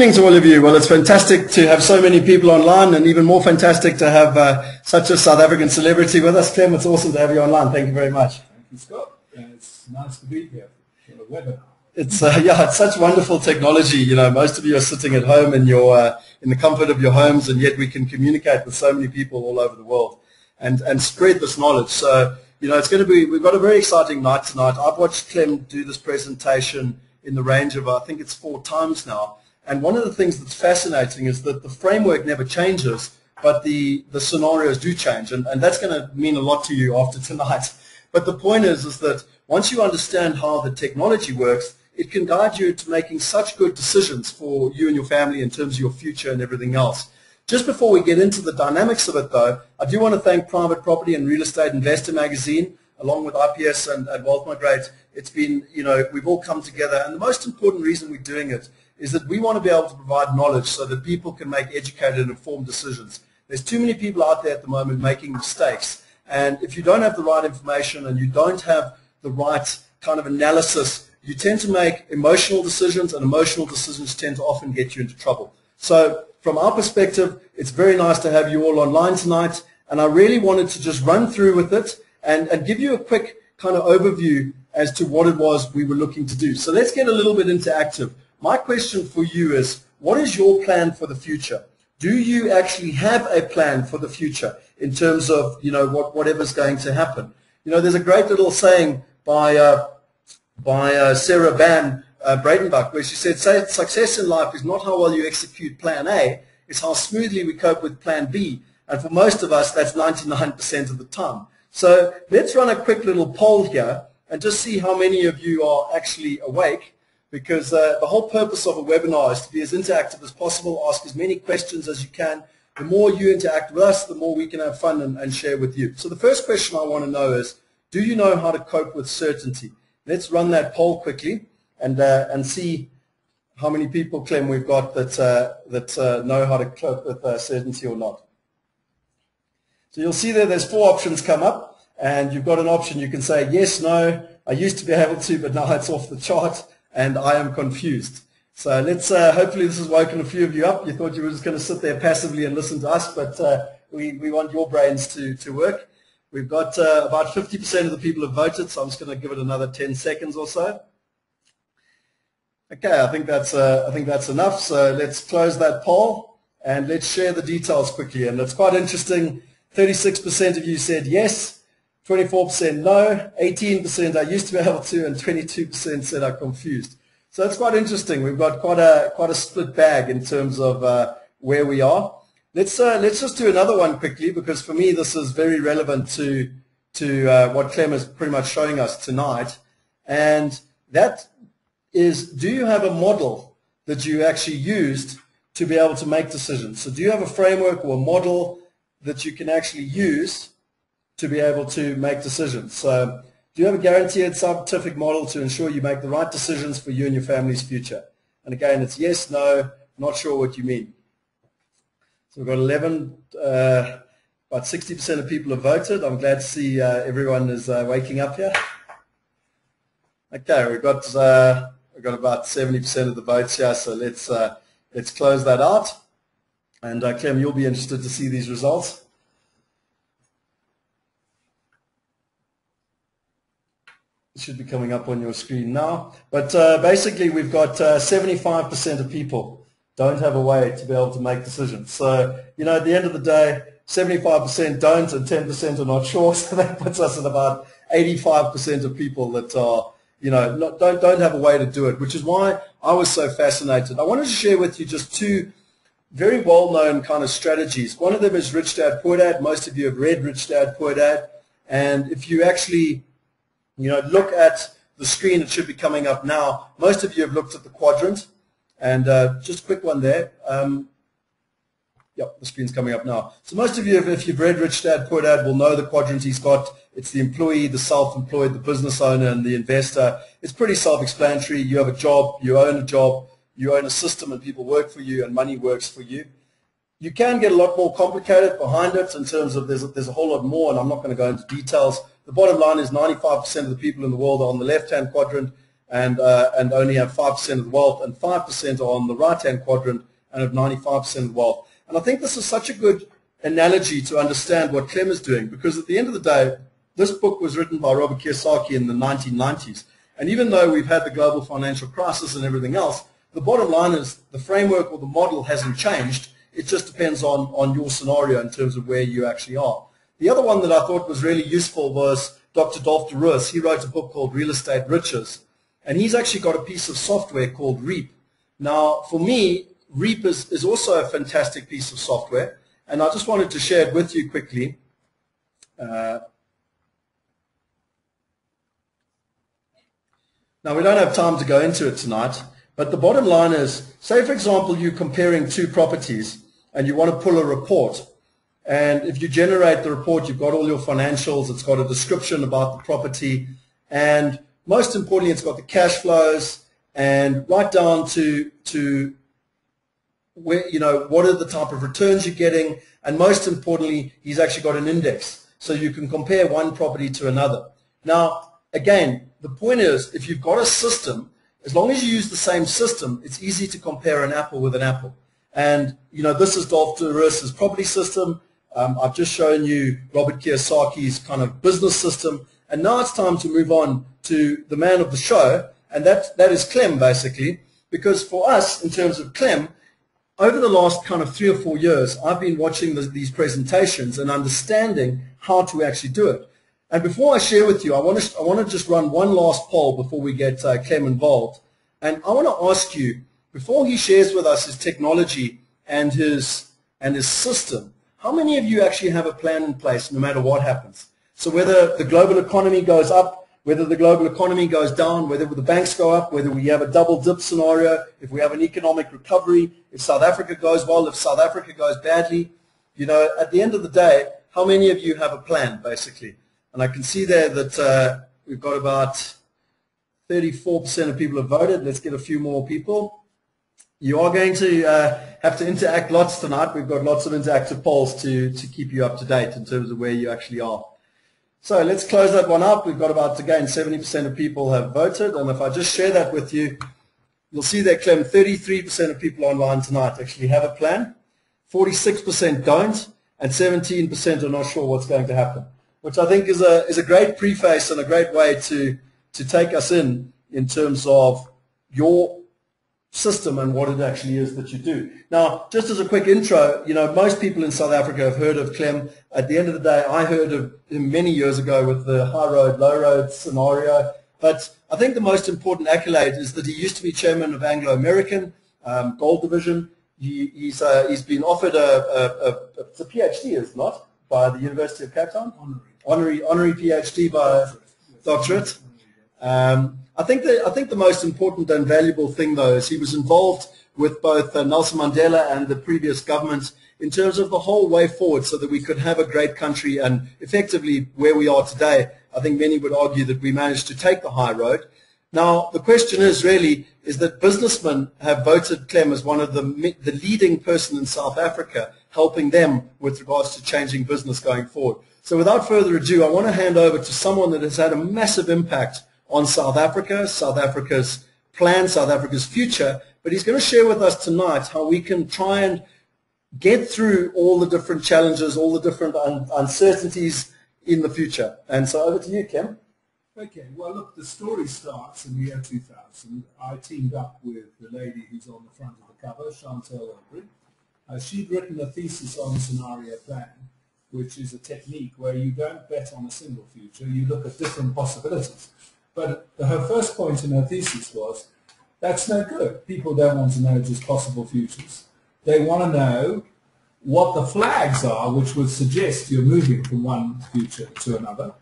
Good evening to all of you. Well, it's fantastic to have so many people online and even more fantastic to have uh, such a South African celebrity with us. Clem, it's awesome to have you online. Thank you very much. Thank you, Scott. it's nice to be here for the webinar. It's, uh, yeah, it's such wonderful technology. You know, most of you are sitting at home in, your, uh, in the comfort of your homes and yet we can communicate with so many people all over the world and, and spread this knowledge. So, you know, it's going to be, we've got a very exciting night tonight. I've watched Clem do this presentation in the range of, I think it's four times now. And one of the things that's fascinating is that the framework never changes, but the, the scenarios do change. And, and that's going to mean a lot to you after tonight. But the point is, is that once you understand how the technology works, it can guide you to making such good decisions for you and your family in terms of your future and everything else. Just before we get into the dynamics of it, though, I do want to thank Private Property and Real Estate Investor Magazine, along with IPS and, and Wealth Migrate. It's been, you know, we've all come together. And the most important reason we're doing it is that we want to be able to provide knowledge so that people can make educated and informed decisions. There's too many people out there at the moment making mistakes. And if you don't have the right information and you don't have the right kind of analysis, you tend to make emotional decisions, and emotional decisions tend to often get you into trouble. So from our perspective, it's very nice to have you all online tonight. And I really wanted to just run through with it and, and give you a quick kind of overview as to what it was we were looking to do. So let's get a little bit interactive. My question for you is, what is your plan for the future? Do you actually have a plan for the future in terms of, you know, what, whatever's going to happen? You know, there's a great little saying by, uh, by uh, Sarah Ban uh, Breathnach where she said, success in life is not how well you execute plan A, it's how smoothly we cope with plan B. And for most of us, that's 99% of the time. So let's run a quick little poll here and just see how many of you are actually awake because uh, the whole purpose of a webinar is to be as interactive as possible, ask as many questions as you can. The more you interact with us, the more we can have fun and, and share with you. So the first question I want to know is, do you know how to cope with certainty? Let's run that poll quickly and, uh, and see how many people, Clem, we've got that, uh, that uh, know how to cope with uh, certainty or not. So you'll see there there's four options come up and you've got an option. You can say yes, no, I used to be able to, but now it's off the chart and I am confused. So let's, uh, hopefully this has woken a few of you up. You thought you were just going to sit there passively and listen to us, but uh, we, we want your brains to, to work. We've got uh, about 50% of the people have voted, so I'm just going to give it another 10 seconds or so. Okay, I think that's, uh, I think that's enough. So let's close that poll and let's share the details quickly. And it's quite interesting. 36% of you said yes, 24% no, 18% I used to be able to, and 22% said I'm confused. So it's quite interesting. We've got quite a quite a split bag in terms of uh, where we are. Let's uh, let's just do another one quickly because for me this is very relevant to to uh, what Clem is pretty much showing us tonight, and that is: Do you have a model that you actually used to be able to make decisions? So do you have a framework or a model that you can actually use to be able to make decisions. So do you have a guaranteed scientific model to ensure you make the right decisions for you and your family's future? And again, it's yes, no, not sure what you mean. So we've got 11, uh, about 60% of people have voted. I'm glad to see uh, everyone is uh, waking up here. Okay, we've got, uh, we've got about 70% of the votes here, so let's, uh, let's close that out. And uh, Clem, you'll be interested to see these results. It should be coming up on your screen now. But uh, basically, we've got 75% uh, of people don't have a way to be able to make decisions. So, you know, at the end of the day, 75% don't and 10% are not sure. So that puts us at about 85% of people that are, you know, not, don't, don't have a way to do it, which is why I was so fascinated. I wanted to share with you just two very well-known kind of strategies. One of them is Rich Dad Poor Dad. Most of you have read Rich Dad Poor Dad. And if you actually you know, look at the screen. It should be coming up now. Most of you have looked at the quadrant. And uh, just a quick one there. Um, yep, the screen's coming up now. So most of you, if you've read Rich Dad, Poor Dad, will know the quadrant he's got. It's the employee, the self-employed, the business owner, and the investor. It's pretty self-explanatory. You have a job, you own a job, you own a system, and people work for you, and money works for you. You can get a lot more complicated behind it in terms of there's a, there's a whole lot more, and I'm not going to go into details. The bottom line is 95% of the people in the world are on the left-hand quadrant, and, uh, and only have 5% of the wealth, and 5% are on the right-hand quadrant and have 95% of the wealth. And I think this is such a good analogy to understand what Clem is doing, because at the end of the day, this book was written by Robert Kiyosaki in the 1990s. And even though we've had the global financial crisis and everything else, the bottom line is the framework or the model hasn't changed. It just depends on, on your scenario in terms of where you actually are. The other one that I thought was really useful was Dr. Dolf de Roos. He wrote a book called Real Estate Riches. And he's actually got a piece of software called Reap. Now, for me, Reap is, is also a fantastic piece of software. And I just wanted to share it with you quickly. Uh, now, we don't have time to go into it tonight. But the bottom line is, say for example, you're comparing two properties and you want to pull a report. And if you generate the report, you've got all your financials, it's got a description about the property, and most importantly, it's got the cash flows and right down to, to where, you know, what are the type of returns you're getting, and most importantly, he's actually got an index. So you can compare one property to another. Now, again, the point is, if you've got a system as long as you use the same system, it's easy to compare an apple with an apple. And, you know, this is Dolf de Roos's property system. Um, I've just shown you Robert Kiyosaki's kind of business system. And now it's time to move on to the man of the show, and that, that is Clem, basically. Because for us, in terms of Clem, over the last kind of three or four years, I've been watching the, these presentations and understanding how to actually do it. And before I share with you, I want to, I want to just run one last poll before we get uh, Clem involved. And I want to ask you, before he shares with us his technology and his, and his system, how many of you actually have a plan in place no matter what happens? So whether the global economy goes up, whether the global economy goes down, whether the banks go up, whether we have a double dip scenario, if we have an economic recovery, if South Africa goes well, if South Africa goes badly, you know, at the end of the day, how many of you have a plan, basically? And I can see there that uh, we've got about 34% of people have voted. Let's get a few more people. You are going to uh, have to interact lots tonight. We've got lots of interactive polls to, to keep you up to date in terms of where you actually are. So let's close that one up. We've got about, again, 70% of people have voted. And if I just share that with you, you'll see that, Clem, 33% of people online tonight actually have a plan. 46% don't. And 17% are not sure what's going to happen which I think is a, is a great preface and a great way to, to take us in in terms of your system and what it actually is that you do. Now, just as a quick intro, you know, most people in South Africa have heard of Clem. At the end of the day, I heard of him many years ago with the high road, low road scenario. But I think the most important accolade is that he used to be chairman of Anglo American um, Gold Division. He, he's, uh, he's been offered a, a, a, a PhD, is not, by the University of Cape Town. Honorary honorary honorary PhD by doctorate. Um, I think the I think the most important and valuable thing though is he was involved with both uh, Nelson Mandela and the previous government in terms of the whole way forward so that we could have a great country and effectively where we are today. I think many would argue that we managed to take the high road. Now, the question is really, is that businessmen have voted Clem as one of the, the leading person in South Africa, helping them with regards to changing business going forward. So without further ado, I want to hand over to someone that has had a massive impact on South Africa, South Africa's plan, South Africa's future, but he's going to share with us tonight how we can try and get through all the different challenges, all the different un uncertainties in the future. And so over to you, Clem. Okay, well, look, the story starts in the year 2000. I teamed up with the lady who's on the front of the cover, Chantell Ilbury. Uh, she'd written a thesis on scenario planning which is a technique where you don't bet on a single future, you look at different possibilities. But her first point in her thesis was, that's no good. People don't want to know just possible futures. They want to know what the flags are which would suggest you're moving from one future to another.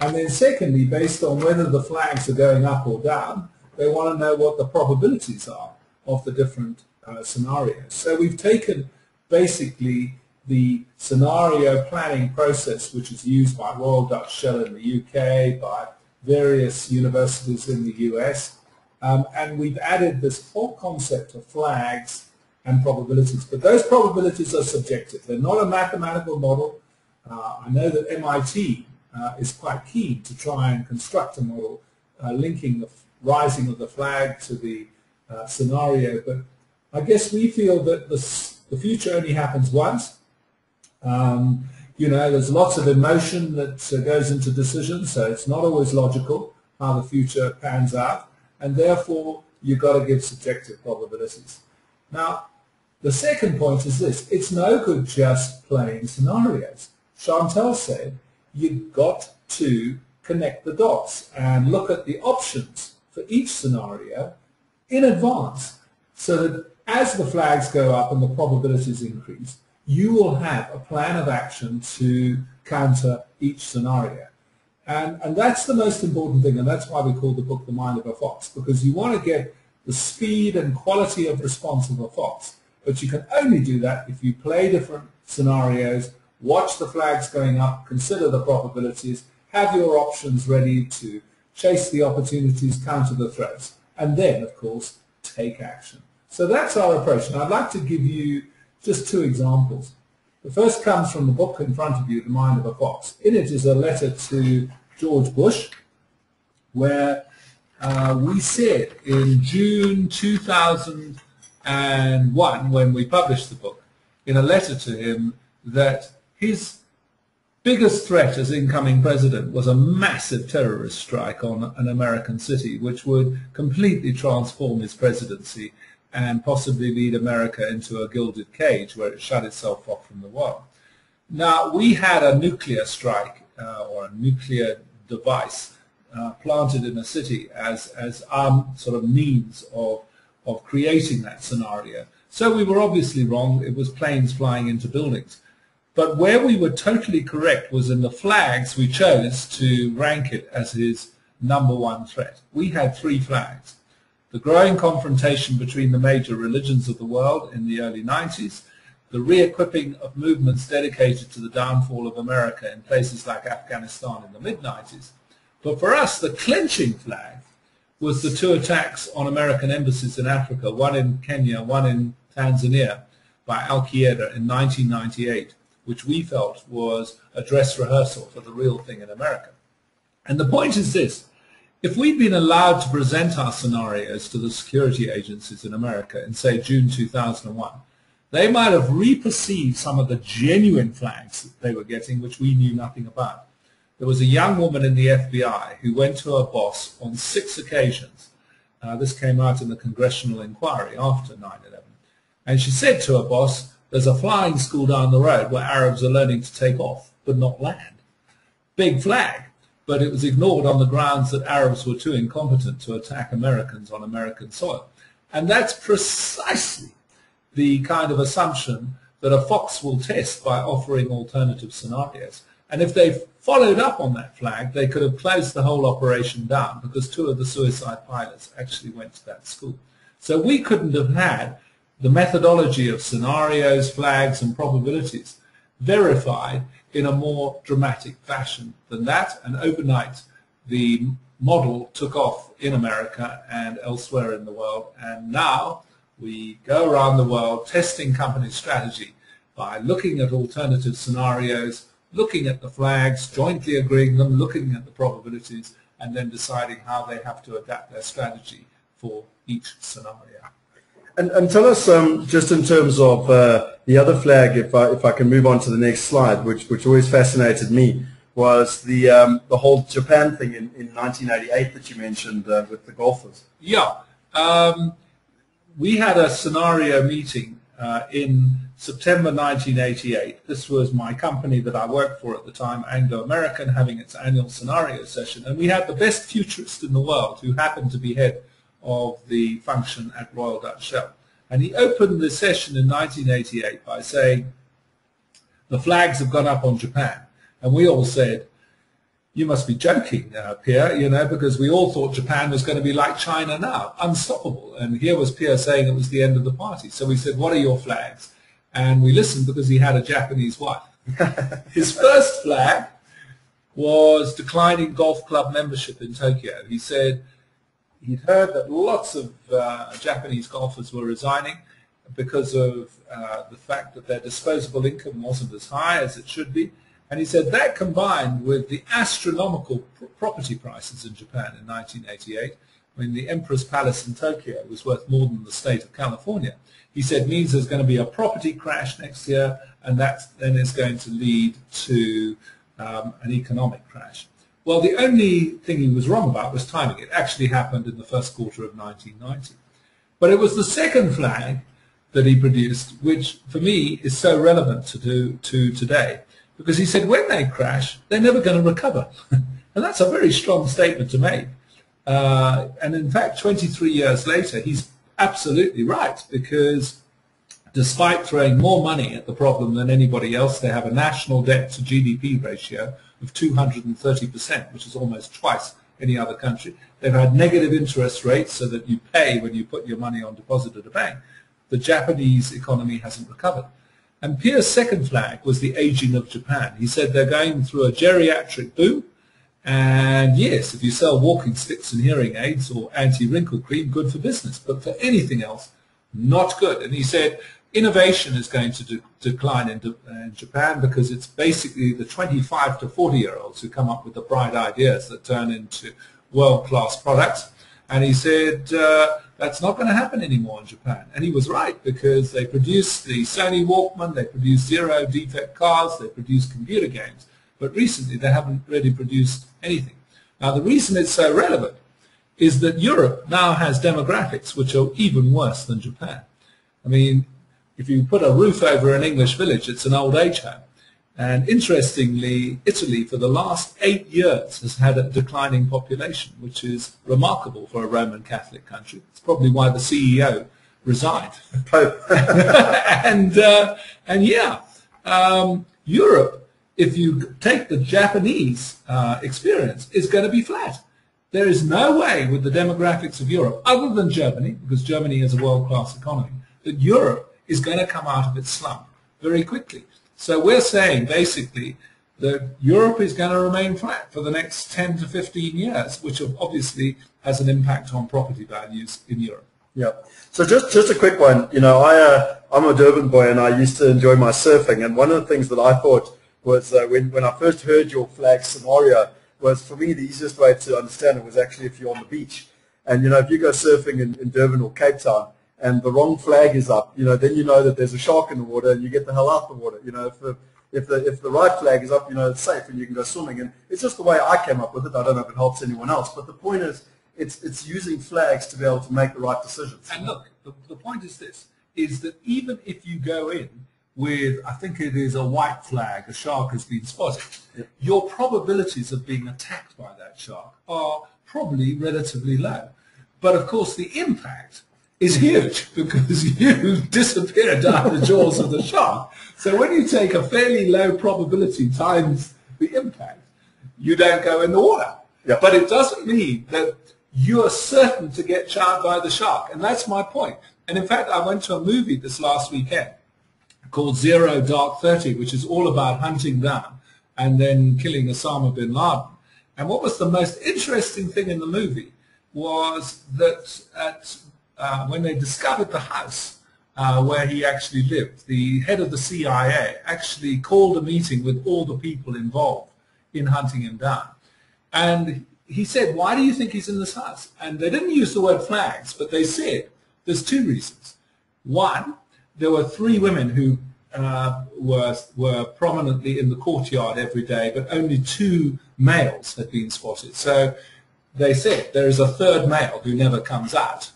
And then secondly, based on whether the flags are going up or down, they want to know what the probabilities are of the different uh, scenarios. So we've taken basically the scenario planning process, which is used by Royal Dutch Shell in the UK, by various universities in the US, um, and we've added this whole concept of flags and probabilities. But those probabilities are subjective. They're not a mathematical model. Uh, I know that MIT uh, is quite keen to try and construct a model uh, linking the, rising of the flag to the uh, scenario. But I guess we feel that the, the future only happens once. Um, you know, there's lots of emotion that uh, goes into decisions, so it's not always logical how the future pans out, and therefore you've got to give subjective probabilities. Now, the second point is this. It's no good just playing scenarios. Chantell said you've got to connect the dots and look at the options for each scenario in advance so that as the flags go up and the probabilities increase, you will have a plan of action to counter each scenario. And, and that's the most important thing, and that's why we call the book The Mind of a Fox, because you want to get the speed and quality of response of a fox. But you can only do that if you play different scenarios, watch the flags going up, consider the probabilities, have your options ready to chase the opportunities, counter the threats, and then, of course, take action. So that's our approach. And I'd like to give you just two examples. The first comes from the book in front of you, The Mind of a Fox. In it is a letter to George Bush, where uh, we said in June 2001, when we published the book, in a letter to him, that his biggest threat as incoming president was a massive terrorist strike on an American city, which would completely transform his presidency and possibly lead America into a gilded cage where it shut itself off from the world. Now, we had a nuclear strike uh, or a nuclear device uh, planted in a city as, as our sort of means of, of creating that scenario. So we were obviously wrong. It was planes flying into buildings. But where we were totally correct was in the flags we chose to rank it as his number one threat. We had three flags. The growing confrontation between the major religions of the world in the early 90s, the re-equipping of movements dedicated to the downfall of America in places like Afghanistan in the mid-90s. But for us, the clinching flag was the two attacks on American embassies in Africa, one in Kenya, one in Tanzania, by Al-Qaeda in 1998 which we felt was a dress rehearsal for the real thing in America. And the point is this. If we'd been allowed to present our scenarios to the security agencies in America in, say, June 2001, they might have reperceived some of the genuine flags that they were getting, which we knew nothing about. There was a young woman in the FBI who went to her boss on six occasions. Uh, this came out in the congressional inquiry after 9-11. And she said to her boss, there's a flying school down the road where Arabs are learning to take off, but not land. Big flag, but it was ignored on the grounds that Arabs were too incompetent to attack Americans on American soil. And that's precisely the kind of assumption that a fox will test by offering alternative scenarios. And if they followed up on that flag, they could have closed the whole operation down because two of the suicide pilots actually went to that school. So we couldn't have had the methodology of scenarios, flags, and probabilities verified in a more dramatic fashion than that. And overnight, the model took off in America and elsewhere in the world. And now we go around the world testing company strategy by looking at alternative scenarios, looking at the flags, jointly agreeing them, looking at the probabilities, and then deciding how they have to adapt their strategy for each scenario. And, and tell us um, just in terms of uh, the other flag, if I, if I can move on to the next slide, which, which always fascinated me, was the, um, the whole Japan thing in, in 1988 that you mentioned uh, with the golfers. Yeah. Um, we had a scenario meeting uh, in September 1988. This was my company that I worked for at the time, Anglo American, having its annual scenario session. And we had the best futurist in the world who happened to be head of the function at Royal Dutch Shell. And he opened the session in 1988 by saying, the flags have gone up on Japan. And we all said, you must be joking, uh, Pierre, you know, because we all thought Japan was going to be like China now, unstoppable. And here was Pierre saying it was the end of the party. So we said, what are your flags? And we listened because he had a Japanese wife. His first flag was declining golf club membership in Tokyo. He said, he'd heard that lots of uh, Japanese golfers were resigning because of uh, the fact that their disposable income wasn't as high as it should be. And he said that combined with the astronomical pr property prices in Japan in 1988 when the Emperor's Palace in Tokyo was worth more than the state of California. He said means there's going to be a property crash next year, and that then is going to lead to um, an economic crash. Well, the only thing he was wrong about was timing. It actually happened in the first quarter of 1990. But it was the second flag that he produced, which for me is so relevant to, do, to today, because he said when they crash, they're never going to recover. and that's a very strong statement to make. Uh, and in fact, 23 years later, he's absolutely right, because despite throwing more money at the problem than anybody else, they have a national debt to GDP ratio of 230%, which is almost twice any other country. They've had negative interest rates so that you pay when you put your money on deposit at a bank. The Japanese economy hasn't recovered. And Pierre's second flag was the aging of Japan. He said they're going through a geriatric boom. And yes, if you sell walking sticks and hearing aids or anti-wrinkle cream, good for business. But for anything else, not good. And he said Innovation is going to de decline in, de in, Japan because it's basically the 25 to 40 year olds who come up with the bright ideas that turn into world-class products. And he said uh, that's not going to happen anymore in Japan. And he was right because they produce the Sony Walkman, they produce zero defect cars, they produce computer games. But recently they haven't really produced anything. Now the reason it's so relevant is that Europe now has demographics which are even worse than Japan. I mean, if you put a roof over an English village, it's an old age home. And interestingly, Italy for the last eight years has had a declining population, which is remarkable for a Roman Catholic country. It's probably why the CEO resigned. and, uh, and yeah, um, Europe, if you take the Japanese uh, experience, is going to be flat. There is no way with the demographics of Europe, other than Germany, because Germany has a world-class economy, that Europe is going to come out of its slump very quickly. So we're saying basically that Europe is going to remain flat for the next 10 to 15 years, which obviously has an impact on property values in Europe. Yeah. So just just a quick one. You know, I uh, I'm a Durban boy, and I used to enjoy my surfing. And one of the things that I thought was uh, when when I first heard your flag scenario was for me the easiest way to understand it was actually if you're on the beach, and you know if you go surfing in, in Durban or Cape Town, and the wrong flag is up, you know, then you know that there's a shark in the water and you get the hell out of the water. You know, if the, if the, if the right flag is up, you know, it's safe and you can go swimming. And it's just the way I came up with it. I don't know if it helps anyone else. But the point is, it's, it's using flags to be able to make the right decisions. And look, the, the point is this, is that even if you go in with, I think it is a white flag, a shark has been spotted, yep. your probabilities of being attacked by that shark are probably relatively low. But of course the impact is huge because you disappear down the jaws of the shark. So when you take a fairly low probability times the impact, you don't go in the water. Yep. But it doesn't mean that you are certain to get charred by the shark. And that's my point. And in fact, I went to a movie this last weekend called Zero Dark Thirty, which is all about hunting down and then killing Osama bin Laden. And what was the most interesting thing in the movie was that at uh, when they discovered the house uh, where he actually lived, the head of the CIA actually called a meeting with all the people involved in hunting him down. And he said, why do you think he's in this house? And they didn't use the word flags, but they said there's two reasons. One, there were three women who uh, were, were prominently in the courtyard every day, but only two males had been spotted. So they said there is a third male who never comes out.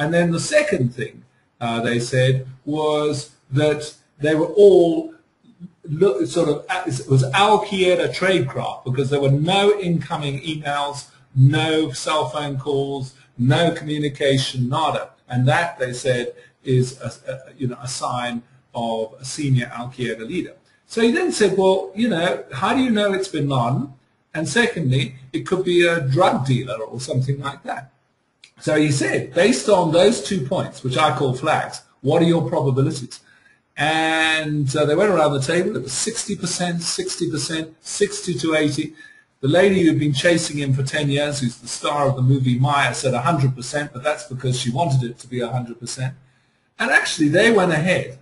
And then the second thing uh, they said was that they were all look, sort of, it was Al Qaeda tradecraft because there were no incoming emails, no cell phone calls, no communication, nada. And that, they said, is a, a, you know, a sign of a senior Al Qaeda leader. So he then said, well, you know, how do you know it's bin Laden? And secondly, it could be a drug dealer or something like that. So he said, based on those two points, which I call flags, what are your probabilities? And uh, they went around the table. It was 60%, 60%, 60 to 80. The lady who'd been chasing him for 10 years, who's the star of the movie Maya, said 100%, but that's because she wanted it to be 100%. And actually, they went ahead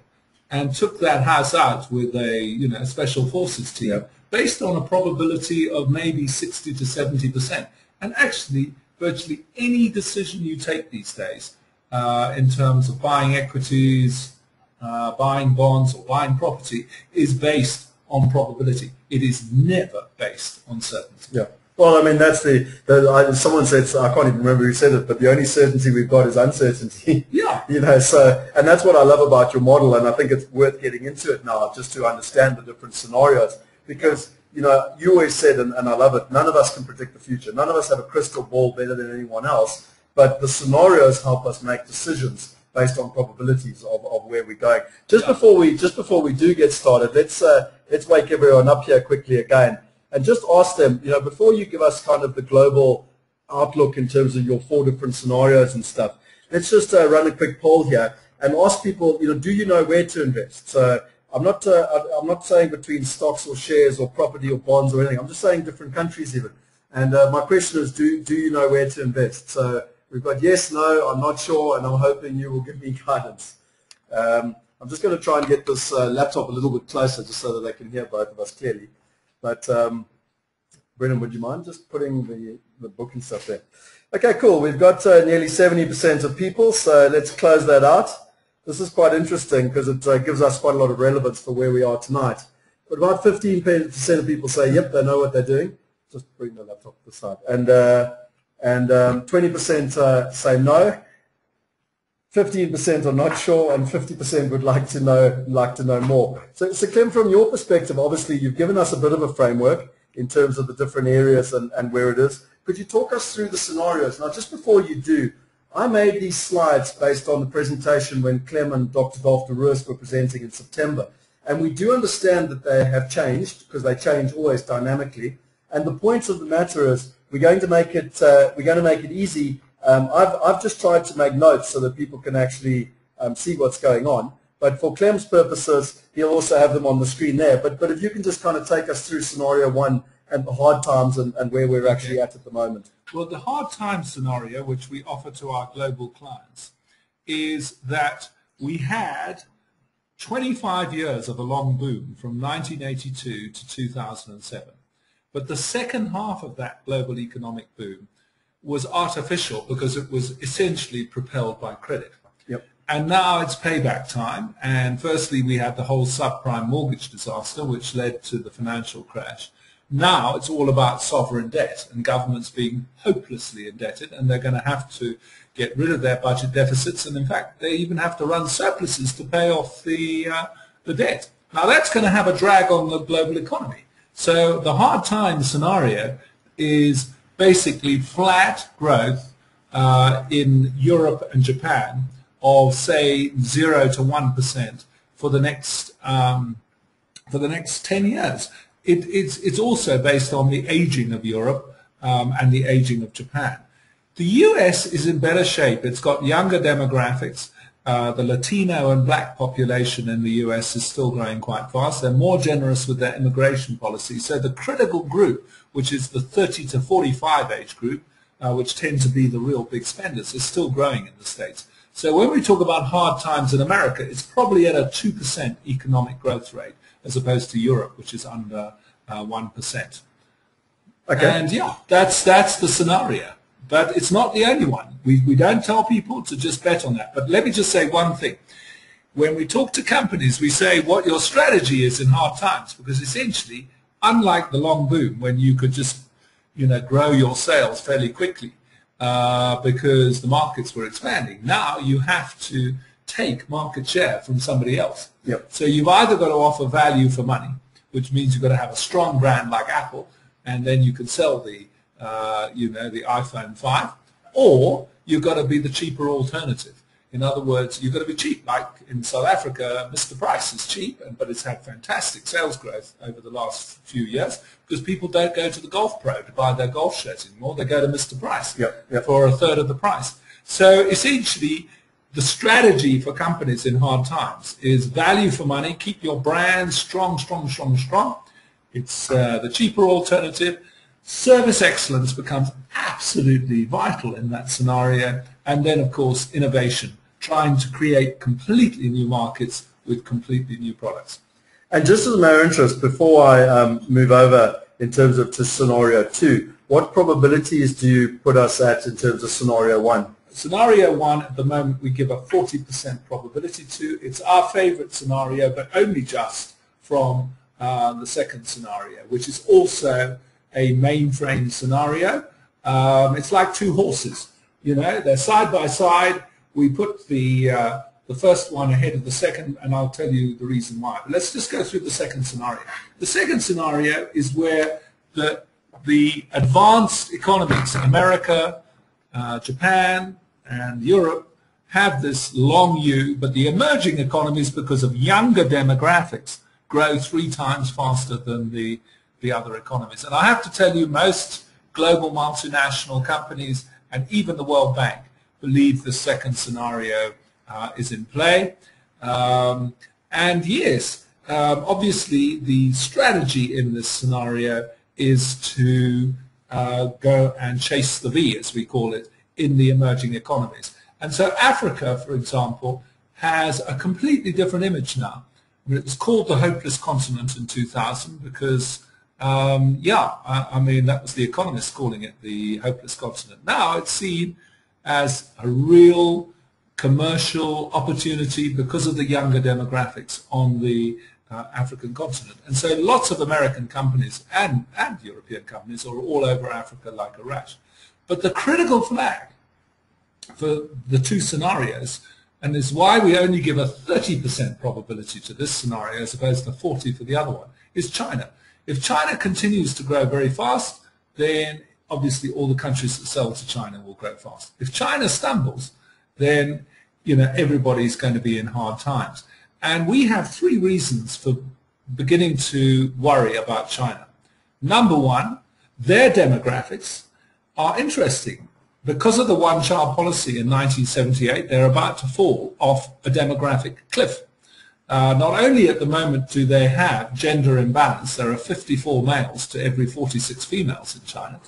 and took that house out with a you know special forces team based on a probability of maybe 60 to 70%. And actually, virtually any decision you take these days uh, in terms of buying equities, uh, buying bonds or buying property is based on probability. It is never based on certainty. Yeah. Well, I mean, that's the, the I, someone said, I can't even remember who said it, but the only certainty we've got is uncertainty. Yeah. you know, so, and that's what I love about your model, and I think it's worth getting into it now just to understand the different scenarios because, you know, you always said, and, and I love it, none of us can predict the future. None of us have a crystal ball better than anyone else, but the scenarios help us make decisions based on probabilities of, of where we're going. Just yeah. before we just before we do get started, let's uh, let's wake everyone up here quickly again and just ask them, you know, before you give us kind of the global outlook in terms of your four different scenarios and stuff, let's just uh, run a quick poll here and ask people, you know, do you know where to invest? So I'm not, uh, I'm not saying between stocks or shares or property or bonds or anything. I'm just saying different countries even. And uh, my question is, do, do you know where to invest? So we've got yes, no, I'm not sure, and I'm hoping you will give me guidance. Um, I'm just going to try and get this uh, laptop a little bit closer just so that they can hear both of us clearly. But um, Brendan, would you mind just putting the, the book and stuff there? Okay, cool. We've got uh, nearly 70% of people, so let's close that out. This is quite interesting because it uh, gives us quite a lot of relevance for where we are tonight. But about 15% of people say, yep, they know what they're doing. Just bring the laptop to the side. And, uh, and um, 20% uh, say no. 15% are not sure and 50% would like to know like to know more. So, so Clem, from your perspective, obviously you've given us a bit of a framework in terms of the different areas and, and where it is. Could you talk us through the scenarios? Now, just before you do, I made these slides based on the presentation when Clem and Dr. Dolf de Roos were presenting in September. And we do understand that they have changed because they change always dynamically. And the point of the matter is we're going to make it, uh, we're going to make it easy um, I've, I've just tried to make notes so that people can actually um, see what's going on. But for Clem's purposes, he'll also have them on the screen there. But, but if you can just kind of take us through scenario one and the hard times and, and where we're actually at at the moment. Well, the hard time scenario, which we offer to our global clients, is that we had 25 years of a long boom from 1982 to 2007. But the second half of that global economic boom was artificial because it was essentially propelled by credit. Yep. And now it's payback time. And firstly, we had the whole subprime mortgage disaster, which led to the financial crash. Now it's all about sovereign debt and governments being hopelessly indebted, and they're going to have to get rid of their budget deficits. And in fact, they even have to run surpluses to pay off the, uh, the debt. Now that's going to have a drag on the global economy. So the hard time scenario is basically flat growth uh, in Europe and Japan of say zero to one percent for the next um, for the next ten years. It, it's it's also based on the aging of Europe um, and the aging of Japan. The U.S. is in better shape. It's got younger demographics. Uh, the Latino and black population in the US is still growing quite fast. They're more generous with their immigration policy. So the critical group which is the 30 to 45 age group, uh, which tend to be the real big spenders, is still growing in the States. So when we talk about hard times in America, it's probably at a 2% economic growth rate as opposed to Europe, which is under uh, 1%. Okay. And yeah, that's, that's the scenario. But it's not the only one. We, we don't tell people to just bet on that. But let me just say one thing. When we talk to companies, we say what your strategy is in hard times, because essentially unlike the long boom when you could just you know grow your sales fairly quickly uh, because the markets were expanding. Now you have to take market share from somebody else. Yep. So you've either got to offer value for money, which means you've got to have a strong brand like Apple, and then you can sell the uh, you know the iPhone 5, or you've got to be the cheaper alternative. In other words, you've got to be cheap. Like in South Africa, Mr. Price is cheap, but it's had fantastic sales growth over the last few years because people don't go to the Golf Pro to buy their golf shirts anymore. They go to Mr. Price yep, yep. for a third of the price. So essentially, the strategy for companies in hard times is value for money, keep your brand strong, strong, strong, strong. It's uh, the cheaper alternative. Service excellence becomes absolutely vital in that scenario. And then, of course, innovation trying to create completely new markets with completely new products. And just as a matter of interest, before I um, move over in terms of to scenario two, what probabilities do you put us at in terms of scenario one? Scenario one, at the moment, we give a 40% probability to. It's our favorite scenario, but only just from uh, the second scenario, which is also a mainframe scenario. Um, it's like two horses. You know, they're side by side. We put the uh, the first one ahead of the second, and I'll tell you the reason why. But let's just go through the second scenario. The second scenario is where the the advanced economies, America, uh, Japan, and Europe, have this long U, but the emerging economies, because of younger demographics, grow three times faster than the, the other economies. And I have to tell you, most global multinational companies and even the World Bank believe the second scenario uh, is in play. Um, and yes, um, obviously the strategy in this scenario is to uh, go and chase the V, as we call it, in the emerging economies. And so Africa, for example, has a completely different image now. I mean, it was called the hopeless continent in 2000 because, um, yeah, I, I, mean, that was the economists calling it the hopeless continent. Now it's seen as a real commercial opportunity because of the younger demographics on the uh, African continent. And so lots of American companies and, and European companies are all over Africa like a rash. But the critical flag for the two scenarios, and is why we only give a 30% probability to this scenario as opposed to 40 for the other one, is China. If China continues to grow very fast, then obviously all the countries that sell to China will grow fast. If China stumbles, then you know everybody's going to be in hard times. And we have three reasons for beginning to worry about China. Number one, their demographics are interesting. Because of the one-child policy in 1978, they're about to fall off a demographic cliff. Uh, not only at the moment do they have gender imbalance, there are 54 males to every 46 females in China,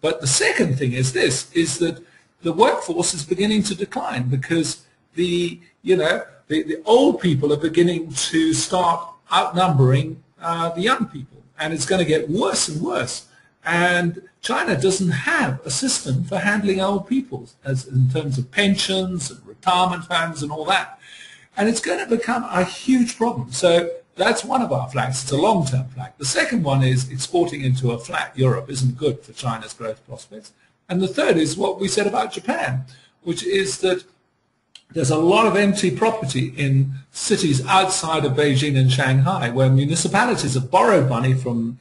but the second thing is this, is that the workforce is beginning to decline because the, you know, the, the old people are beginning to start outnumbering uh, the young people. And it's going to get worse and worse. And China doesn't have a system for handling old people as in terms of pensions and retirement funds and all that. And it's going to become a huge problem. So that's one of our flags. It's a long-term flag. The second one is exporting into a flat Europe isn't good for China's growth prospects. And the third is what we said about Japan, which is that there's a lot of empty property in cities outside of Beijing and Shanghai where municipalities have borrowed money from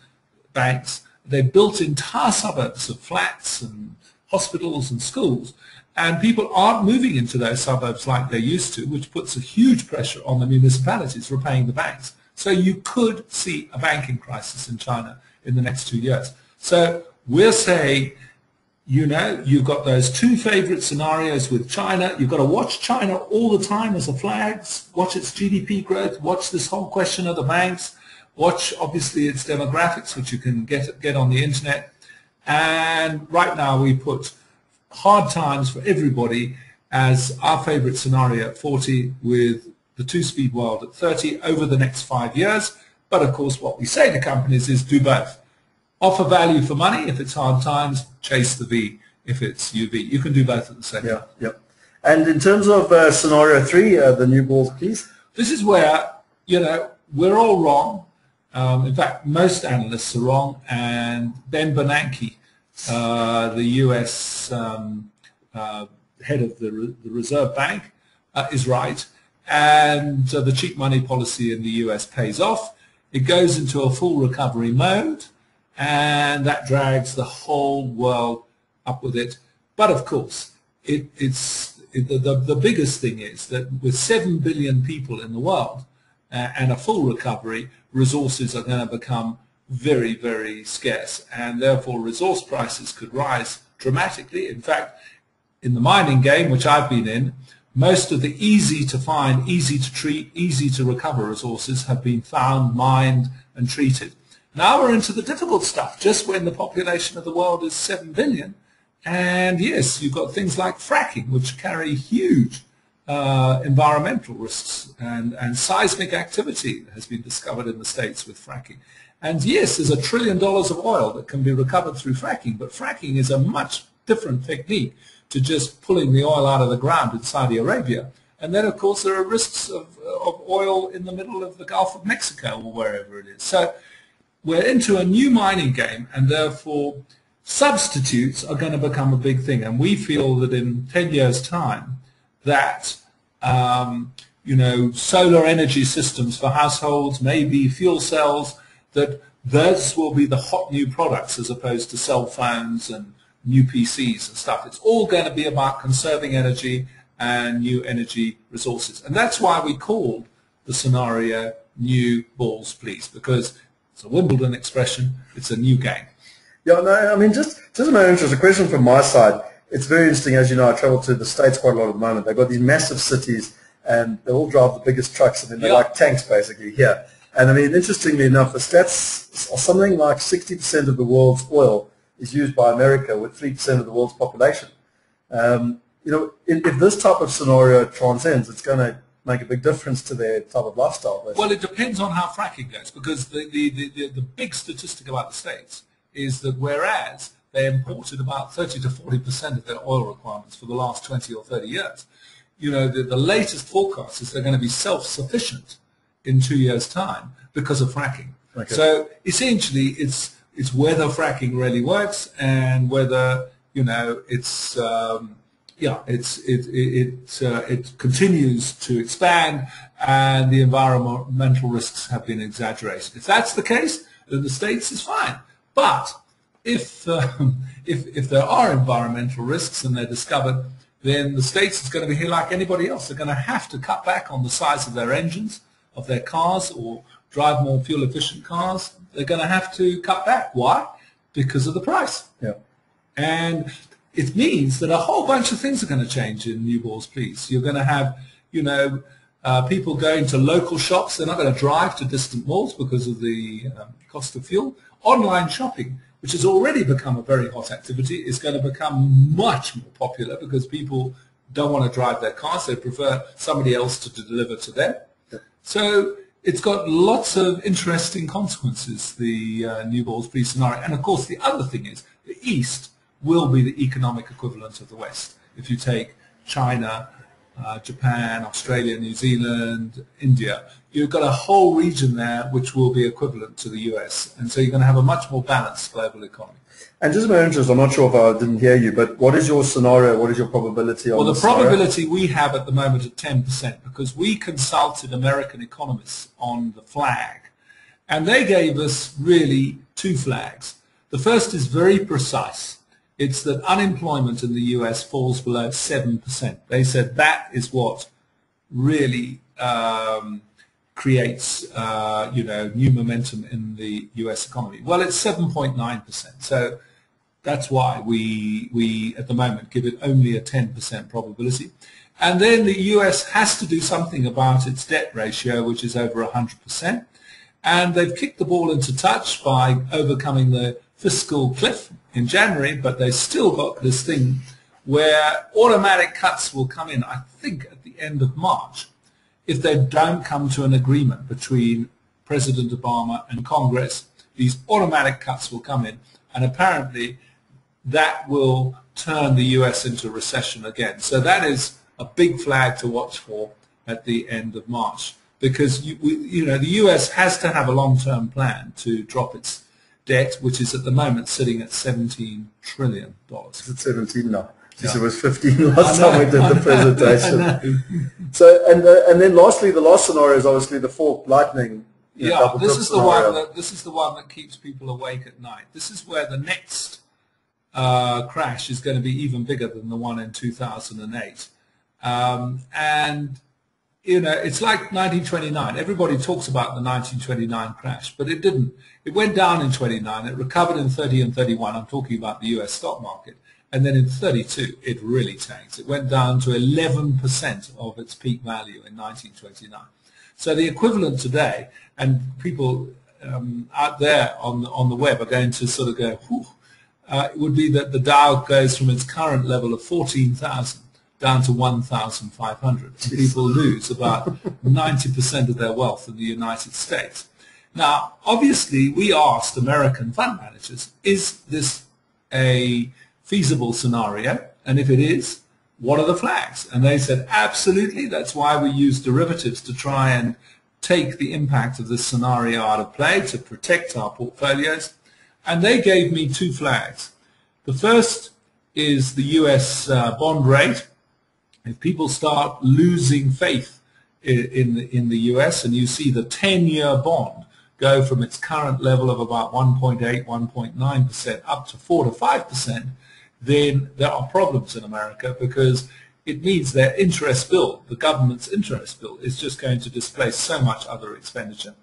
banks. They've built entire suburbs of flats and hospitals and schools. And people aren't moving into those suburbs like they used to, which puts a huge pressure on the municipalities repaying the banks. So you could see a banking crisis in China in the next two years. So we're saying you know, you've got those two favorite scenarios with China. You've got to watch China all the time as a flag, watch its GDP growth, watch this whole question of the banks, watch obviously its demographics, which you can get, get on the internet. And right now we put hard times for everybody as our favorite scenario at 40 with the two-speed world at 30 over the next five years. But of course, what we say to companies is do both offer value for money if it's hard times, chase the V if it's UV. You can do both at the same time. Yeah, yeah. And in terms of uh, scenario three, uh, the new balls, please. This is where, you know, we're all wrong. Um, in fact, most analysts are wrong. And Ben Bernanke, uh, the U.S. Um, uh, head of the, Re the Reserve Bank, uh, is right. And uh, the cheap money policy in the U.S. pays off. It goes into a full recovery mode and that drags the whole world up with it. But of course, it, it's it, the, the biggest thing is that with 7 billion people in the world uh, and a full recovery, resources are going to become very, very scarce, and therefore resource prices could rise dramatically. In fact, in the mining game, which I've been in, most of the easy to find, easy to treat, easy to recover resources have been found, mined, and treated. Now we're into the difficult stuff, just when the population of the world is 7 billion. And yes, you've got things like fracking, which carry huge uh, environmental risks and, and seismic activity has been discovered in the States with fracking. And yes, there's a trillion dollars of oil that can be recovered through fracking, but fracking is a much different technique to just pulling the oil out of the ground in Saudi Arabia. And then, of course, there are risks of, of oil in the middle of the Gulf of Mexico or wherever it is. So we're into a new mining game, and therefore substitutes are going to become a big thing. And we feel that in 10 years' time, that um, you know solar energy systems for households, maybe fuel cells, that those will be the hot new products as opposed to cell phones and new PCs and stuff. It's all going to be about conserving energy and new energy resources. And that's why we called the scenario new balls please because it's a Wimbledon expression, it's a new game. Yeah, no, I mean, just, just interest, a question from my side it's very interesting. As you know, I travel to the States quite a lot at the moment. They've got these massive cities and they all drive the biggest trucks. and mean, they're yeah. like tanks basically here. And I mean, interestingly enough, the stats are something like 60% of the world's oil is used by America with 3% of the world's population. Um, you know, if, if this type of scenario transcends, it's going to make a big difference to their type of lifestyle. Basically. Well, it depends on how fracking goes because the, the, the, the, the big statistic about the States is that whereas they imported about 30 to 40 percent of their oil requirements for the last 20 or 30 years. You know, the, the latest forecast is they're going to be self-sufficient in two years' time because of fracking. Okay. So essentially, it's it's whether fracking really works and whether you know it's um, yeah it's it it it, uh, it continues to expand and the environmental risks have been exaggerated. If that's the case, then the states is fine. But if, um, if, if there are environmental risks and they're discovered, then the states is going to be here like anybody else. They're going to have to cut back on the size of their engines, of their cars, or drive more fuel-efficient cars. They're going to have to cut back. Why? Because of the price. Yeah. And it means that a whole bunch of things are going to change in New Balls Please. You're going to have, you know, uh, people going to local shops. They're not going to drive to distant malls because of the um, cost of fuel. Online shopping which has already become a very hot activity, is going to become much more popular because people don't want to drive their cars. They prefer somebody else to deliver to them. So it's got lots of interesting consequences, the uh, New Balls Please scenario. And of course, the other thing is the East will be the economic equivalent of the West. If you take China, uh, Japan, Australia, New Zealand, India, you've got a whole region there which will be equivalent to the US. And so you're going to have a much more balanced global economy. And just my interest, I'm not sure if I didn't hear you, but what is your scenario? What is your probability on Well, the probability scenario? we have at the moment at 10% because we consulted American economists on the flag. And they gave us really two flags. The first is very precise. It's that unemployment in the US falls below 7%. They said that is what really um, creates, uh, you know, new momentum in the U.S. economy? Well, it's 7.9%. So that's why we, we, at the moment, give it only a 10% probability. And then the U.S. has to do something about its debt ratio, which is over 100%. And they've kicked the ball into touch by overcoming the fiscal cliff in January, but they've still got this thing where automatic cuts will come in, I think, at the end of March if they don't come to an agreement between President Obama and Congress, these automatic cuts will come in, and apparently that will turn the U.S. into recession again. So that is a big flag to watch for at the end of March, because you, we, you know the U.S. has to have a long-term plan to drop its debt, which is at the moment sitting at 17 trillion dollars. It's 17 now. Yeah. it was 15 last time we did the presentation. so, and uh, and then lastly, the last scenario is obviously the fork lightning. Yeah, this is the one that this is the one that keeps people awake at night. This is where the next uh, crash is going to be even bigger than the one in 2008, um, and you know it's like 1929. Everybody talks about the 1929 crash, but it didn't. It went down in 29. It recovered in 30 and 31. I'm talking about the U.S. stock market and then in 32, it really tanked. It went down to 11% of its peak value in 1929. So the equivalent today, and people um, out there on the, on the web are going to sort of go, whew, uh, it would be that the Dow goes from its current level of 14,000 down to 1,500. People lose about 90% of their wealth in the United States. Now, obviously, we asked American fund managers, is this a feasible scenario? And if it is, what are the flags? And they said, absolutely. That's why we use derivatives to try and take the impact of this scenario out of play to protect our portfolios. And they gave me two flags. The first is the US uh, bond rate. If people start losing faith in, in, the, in the US and you see the 10-year bond go from its current level of about 1.8, 1.9% up to 4 to 5%, then there are problems in America because it means their interest bill, the government's interest bill, is just going to displace so much other expenditure.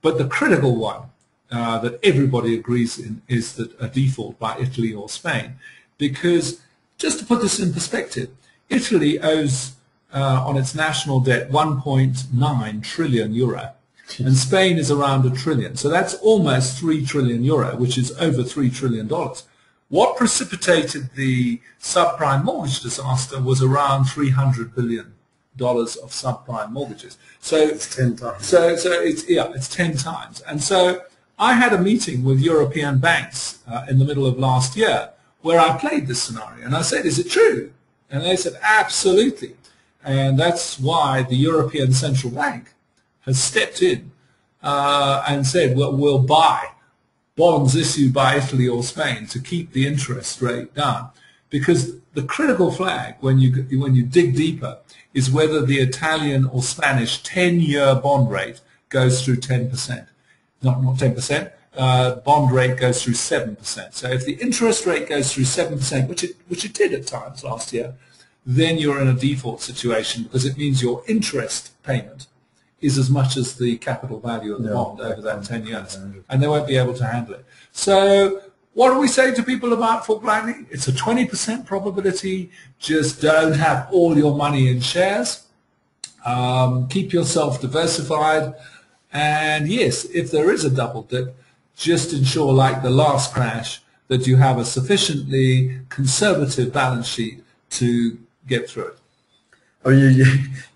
But the critical one uh, that everybody agrees in is that a default by Italy or Spain. Because just to put this in perspective, Italy owes uh, on its national debt 1.9 trillion euro and Spain is around a trillion. So that's almost 3 trillion euro, which is over 3 trillion dollars. What precipitated the subprime mortgage disaster was around 300 billion dollars of subprime mortgages. So it's 10 times. So, so it's, yeah, it's 10 times. And so I had a meeting with European banks uh, in the middle of last year where I played this scenario and I said, is it true? And they said, absolutely. And that's why the European Central Bank has stepped in uh, and said, well, we'll buy bonds issued by Italy or Spain to keep the interest rate down. Because the critical flag when you, when you dig deeper is whether the Italian or Spanish 10-year bond rate goes through 10%. Not, not 10%, uh, bond rate goes through 7%. So if the interest rate goes through 7%, which it, which it did at times last year, then you're in a default situation because it means your interest payment is as much as the capital value of the bond over that 10 years. And they won't be able to handle it. So what do we say to people about fork lightning? It's a 20% probability. Just don't have all your money in shares. Um, keep yourself diversified. And yes, if there is a double dip, just ensure like the last crash that you have a sufficiently conservative balance sheet to get through it. I mean, you, you,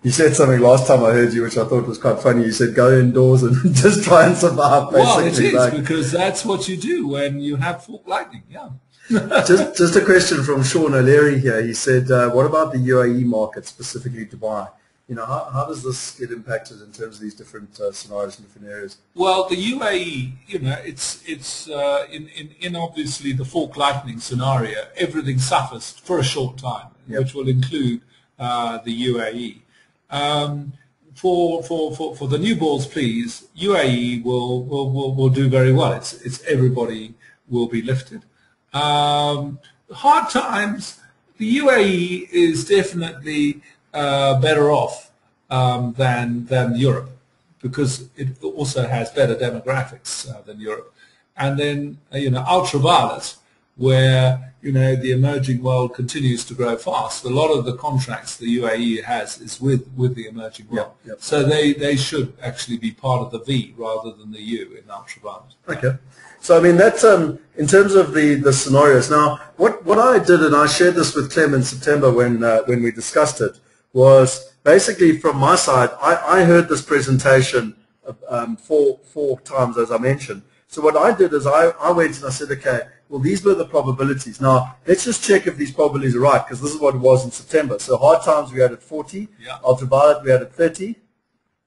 you, said something last time I heard you, which I thought was quite funny. You said go indoors and just try and survive. Basically. Well, it is like, because that's what you do when you have fork lightning. Yeah. just, just a question from Sean O'Leary here. He said, uh, what about the UAE market, specifically Dubai? You know, how, how does this get impacted in terms of these different uh, scenarios and different areas? Well, the UAE, you know, it's it's uh, in, in in obviously the fork lightning scenario, everything suffers for a short time, yep. which will include uh, the UAE. Um, for, for, for, for the new balls, please, UAE will, will, will, will do very well. It's, it's everybody will be lifted. Um, hard times, the UAE is definitely uh, better off um, than, than Europe because it also has better demographics uh, than Europe. And then, uh, you know, ultraviolet, where you know, the emerging world continues to grow fast. A lot of the contracts the UAE has is with, with the emerging world. Yep, yep. So they, they should actually be part of the V rather than the U in ultraviolet. Okay. So, I mean, that's um, in terms of the, the scenarios. Now, what, what I did, and I shared this with Clem in September when, uh, when we discussed it, was basically from my side, I, I heard this presentation um, four, four times, as I mentioned. So what I did is I, I went and I said, okay, well, these were the probabilities. Now, let's just check if these probabilities are right, because this is what it was in September. So hard times we had at 40, yeah. ultraviolet we had at 30,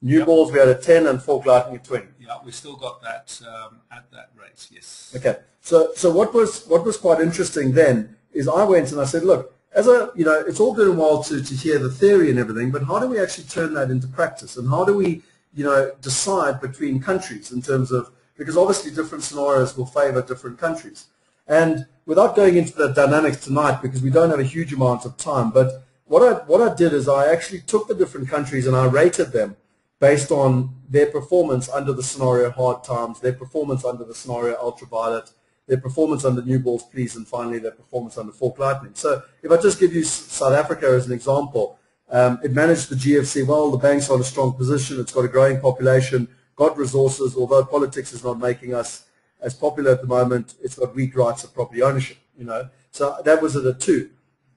new balls we had at 10, and fork lightning at 20. Yeah, we still got that um, at that rate, yes. Okay. So, so what was what was quite interesting then is I went and I said, look, as a you know, it's all good and well to, to hear the theory and everything, but how do we actually turn that into practice? And how do we, you know, decide between countries in terms of because obviously different scenarios will favor different countries. And without going into the dynamics tonight, because we don't have a huge amount of time, but what I, what I did is I actually took the different countries and I rated them based on their performance under the scenario hard times, their performance under the scenario ultraviolet, their performance under new balls please, and finally their performance under fork lightning. So if I just give you South Africa as an example, um, it managed the GFC well, the bank's on a strong position, it's got a growing population, got resources, although politics is not making us as popular at the moment, it's got weak rights of property ownership, you know. So that was at a two.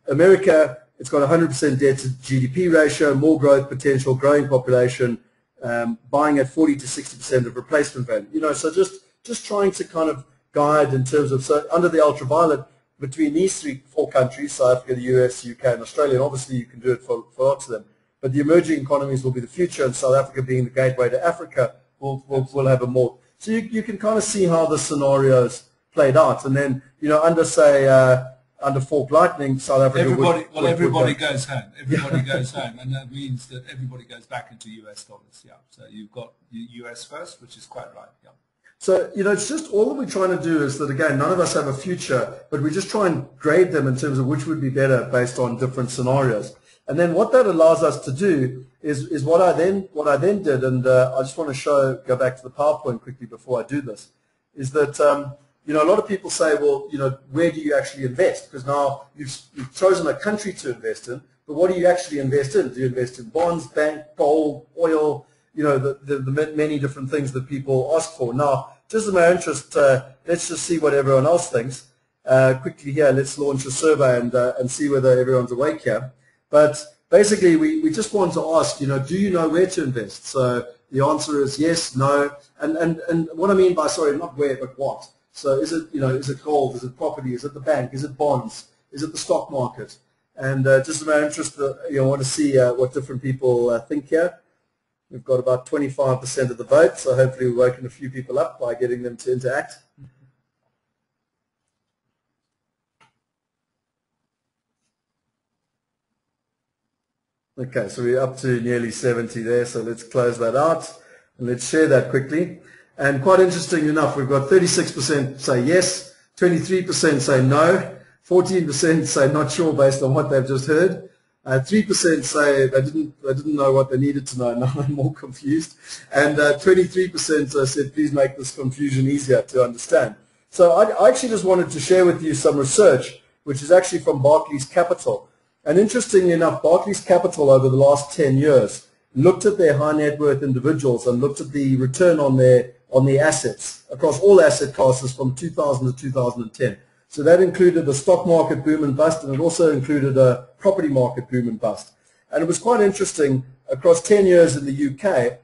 America It's got 100% debt to GDP ratio, more growth potential, growing population, um, buying at 40 to 60% of replacement value. You know, so just just trying to kind of guide in terms of so under the ultraviolet between these three four countries, South Africa, the US, UK, and Australia. And obviously, you can do it for, for lots of them. But the emerging economies will be the future, and South Africa being the gateway to Africa will will, will have a more. So you, you can kind of see how the scenarios played out, and then you know under say. Uh, under Fork Lightning, South Africa. Everybody, would, well, would, everybody would goes home. Everybody goes home, and that means that everybody goes back into US dollars. Yeah. So you've got US first, which is quite right. Yeah. So, you know, it's just all that we're trying to do is that, again, none of us have a future, but we just try and grade them in terms of which would be better based on different scenarios. And then what that allows us to do is, is what I then what I then did, and uh, I just want to show, go back to the PowerPoint quickly before I do this, is that um, you know, a lot of people say, well, you know, where do you actually invest? Because now you've, you've chosen a country to invest in, but what do you actually invest in? Do you invest in bonds, bank, gold, oil, you know, the, the, the many different things that people ask for. Now, just in my interest, uh, let's just see what everyone else thinks. Uh, quickly here, let's launch a survey and, uh, and see whether everyone's awake here. But basically, we, we just want to ask, you know, do you know where to invest? So the answer is yes, no. And, and, and what I mean by, sorry, not where, but what. So is it, you know, is it gold? Is it property? Is it the bank? Is it bonds? Is it the stock market? And uh, just in my interest, uh, you know, I want to see uh, what different people uh, think here. We've got about 25% of the vote, so hopefully we've woken a few people up by getting them to interact. Okay, so we're up to nearly 70 there, so let's close that out and let's share that quickly. And quite interesting enough, we've got 36% say yes, 23% say no, 14% say not sure based on what they've just heard. Uh, 3% say they didn't, they didn't know what they needed to know, now they're more confused. And uh, 23% uh, said, please make this confusion easier to understand. So I, I actually just wanted to share with you some research, which is actually from Barclays Capital. And interestingly enough, Barclays Capital over the last 10 years looked at their high net worth individuals and looked at the return on their on the assets across all asset classes from 2000 to 2010. So that included a stock market boom and bust, and it also included a property market boom and bust. And it was quite interesting. Across 10 years in the UK,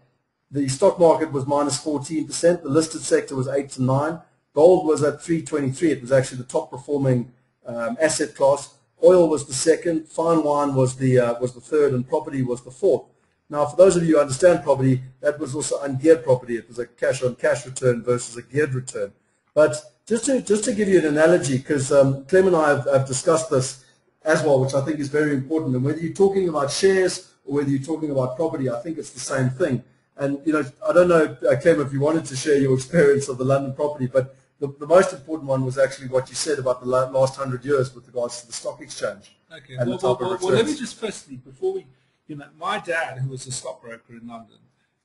the stock market was minus 14%. The listed sector was 8 to 9. Gold was at 323. It was actually the top performing um, asset class. Oil was the second. Fine wine was the uh, was the third, and property was the fourth. Now, for those of you who understand property, that was also ungeared property. It was a cash-on-cash return versus a geared return. But just to, just to give you an analogy, because um, Clem and I have, have discussed this as well, which I think is very important. And whether you're talking about shares or whether you're talking about property, I think it's the same thing. And, you know, I don't know, uh, Clem, if you wanted to share your experience of the London property, but the, the most important one was actually what you said about the last hundred years with regards to the stock exchange. Okay. Well, well, well, well, let me just firstly, before we you know, my dad, who was a stockbroker in London,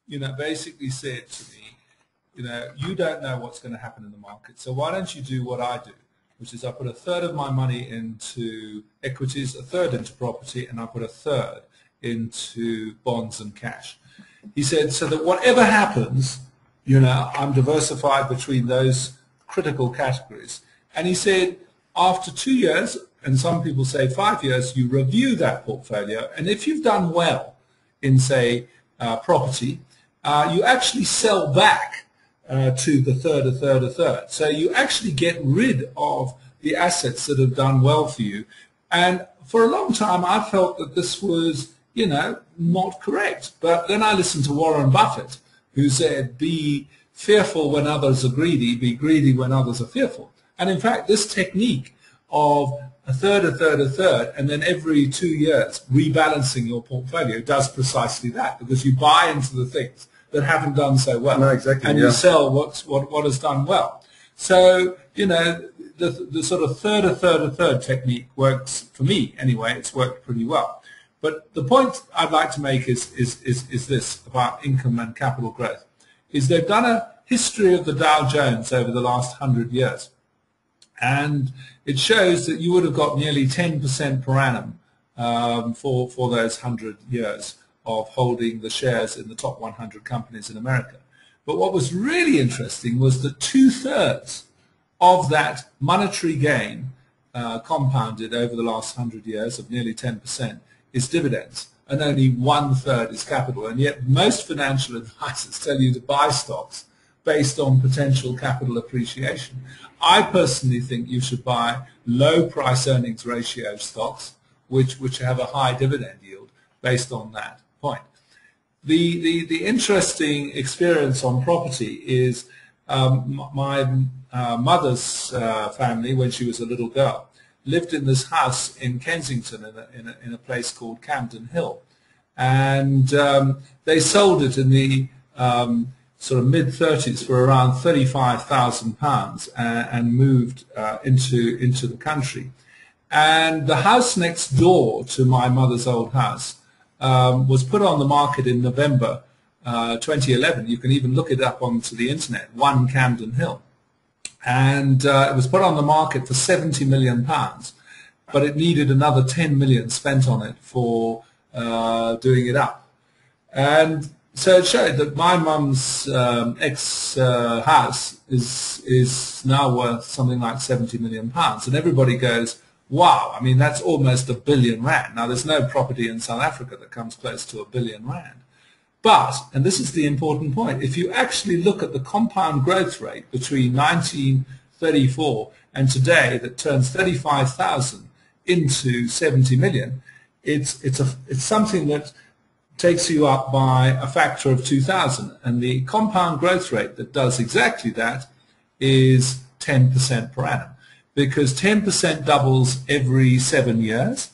you know, basically said to me, you know, you don't know what's going to happen in the market, so why don't you do what I do, which is I put a third of my money into equities, a third into property, and I put a third into bonds and cash. He said, so that whatever happens, you know, I'm diversified between those critical categories. And he said, after two years, and some people say five years, you review that portfolio. And if you've done well in, say, uh, property, uh, you actually sell back uh, to the third, a third, a third. So you actually get rid of the assets that have done well for you. And for a long time, I felt that this was, you know, not correct. But then I listened to Warren Buffett, who said, be fearful when others are greedy, be greedy when others are fearful. And in fact, this technique of a third, a third, a third, and then every two years rebalancing your portfolio does precisely that because you buy into the things that haven't done so well. No, exactly, and yeah. you sell what's, what, what has done well. So, you know, the, the sort of third, a third, a third technique works, for me anyway, it's worked pretty well. But the point I'd like to make is, is, is, is this about income and capital growth, is they've done a history of the Dow Jones over the last hundred years. And it shows that you would have got nearly 10% per annum um, for, for those 100 years of holding the shares in the top 100 companies in America. But what was really interesting was that two-thirds of that monetary gain uh, compounded over the last 100 years of nearly 10% is dividends and only one third is capital. And yet most financial advisors tell you to buy stocks based on potential capital appreciation. I personally think you should buy low price earnings ratio stocks which, which have a high dividend yield based on that point. The, the, the interesting experience on property is um, my uh, mother's uh, family, when she was a little girl, lived in this house in Kensington in a, in a, in a place called Campden Hill. And um, they sold it in the um, sort of mid-30s for around £35,000 uh, and moved uh, into, into the country. And the house next door to my mother's old house um, was put on the market in November uh, 2011. You can even look it up onto the internet, One Campden Hill. And uh, it was put on the market for 70 million pounds, but it needed another 10 million spent on it for uh, doing it up. And so it showed that my mum's um, ex uh, house is is now worth something like 70 million pounds, and everybody goes, wow, I mean, that's almost a billion rand. Now, there's no property in South Africa that comes close to a billion rand. But, and this is the important point, if you actually look at the compound growth rate between 1934 and today that turns 35,000 into 70 million, it's, it's, a, it's something that takes you up by a factor of 2,000. And the compound growth rate that does exactly that is 10% per annum because 10% doubles every seven years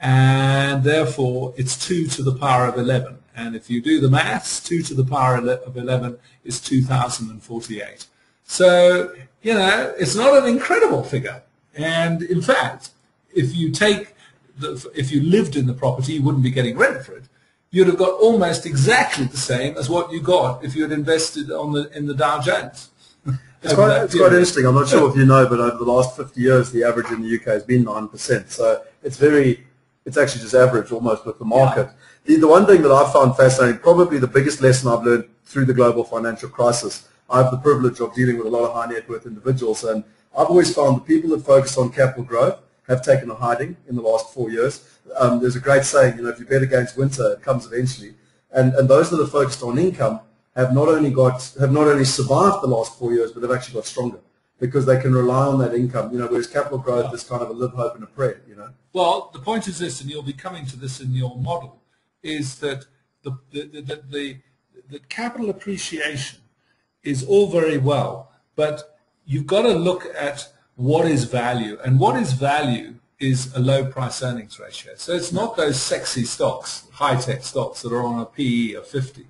and therefore it's 2 to the power of 11. And if you do the maths, 2 to the power of 11 is 2048. So, you know, it's not an incredible figure. And in fact, if you take, the, if you lived in the property, you wouldn't be getting rent for it. You'd have got almost exactly the same as what you got if you had invested on the, in the Dow Jones. It's quite, it's quite interesting. I'm not sure if you know, but over the last 50 years, the average in the UK has been 9%. So it's very, it's actually just average almost with the market. Yeah. The, the one thing that I found fascinating, probably the biggest lesson I've learned through the global financial crisis, I have the privilege of dealing with a lot of high net worth individuals, and I've always found the people that focus on capital growth have taken a hiding in the last four years. Um, there's a great saying, you know, if you bet against winter, it comes eventually. And, and those that are focused on income have not only got have not only survived the last four years, but they've actually got stronger because they can rely on that income. You know, whereas capital growth is kind of a live, hope, and a prayer. You know. Well, the point is this, and you'll be coming to this in your model, is that the the the, the, the, capital appreciation is all very well, but you've got to look at what is value, and what is value is a low price earnings ratio. So it's not those sexy stocks, high tech stocks that are on a PE of 50.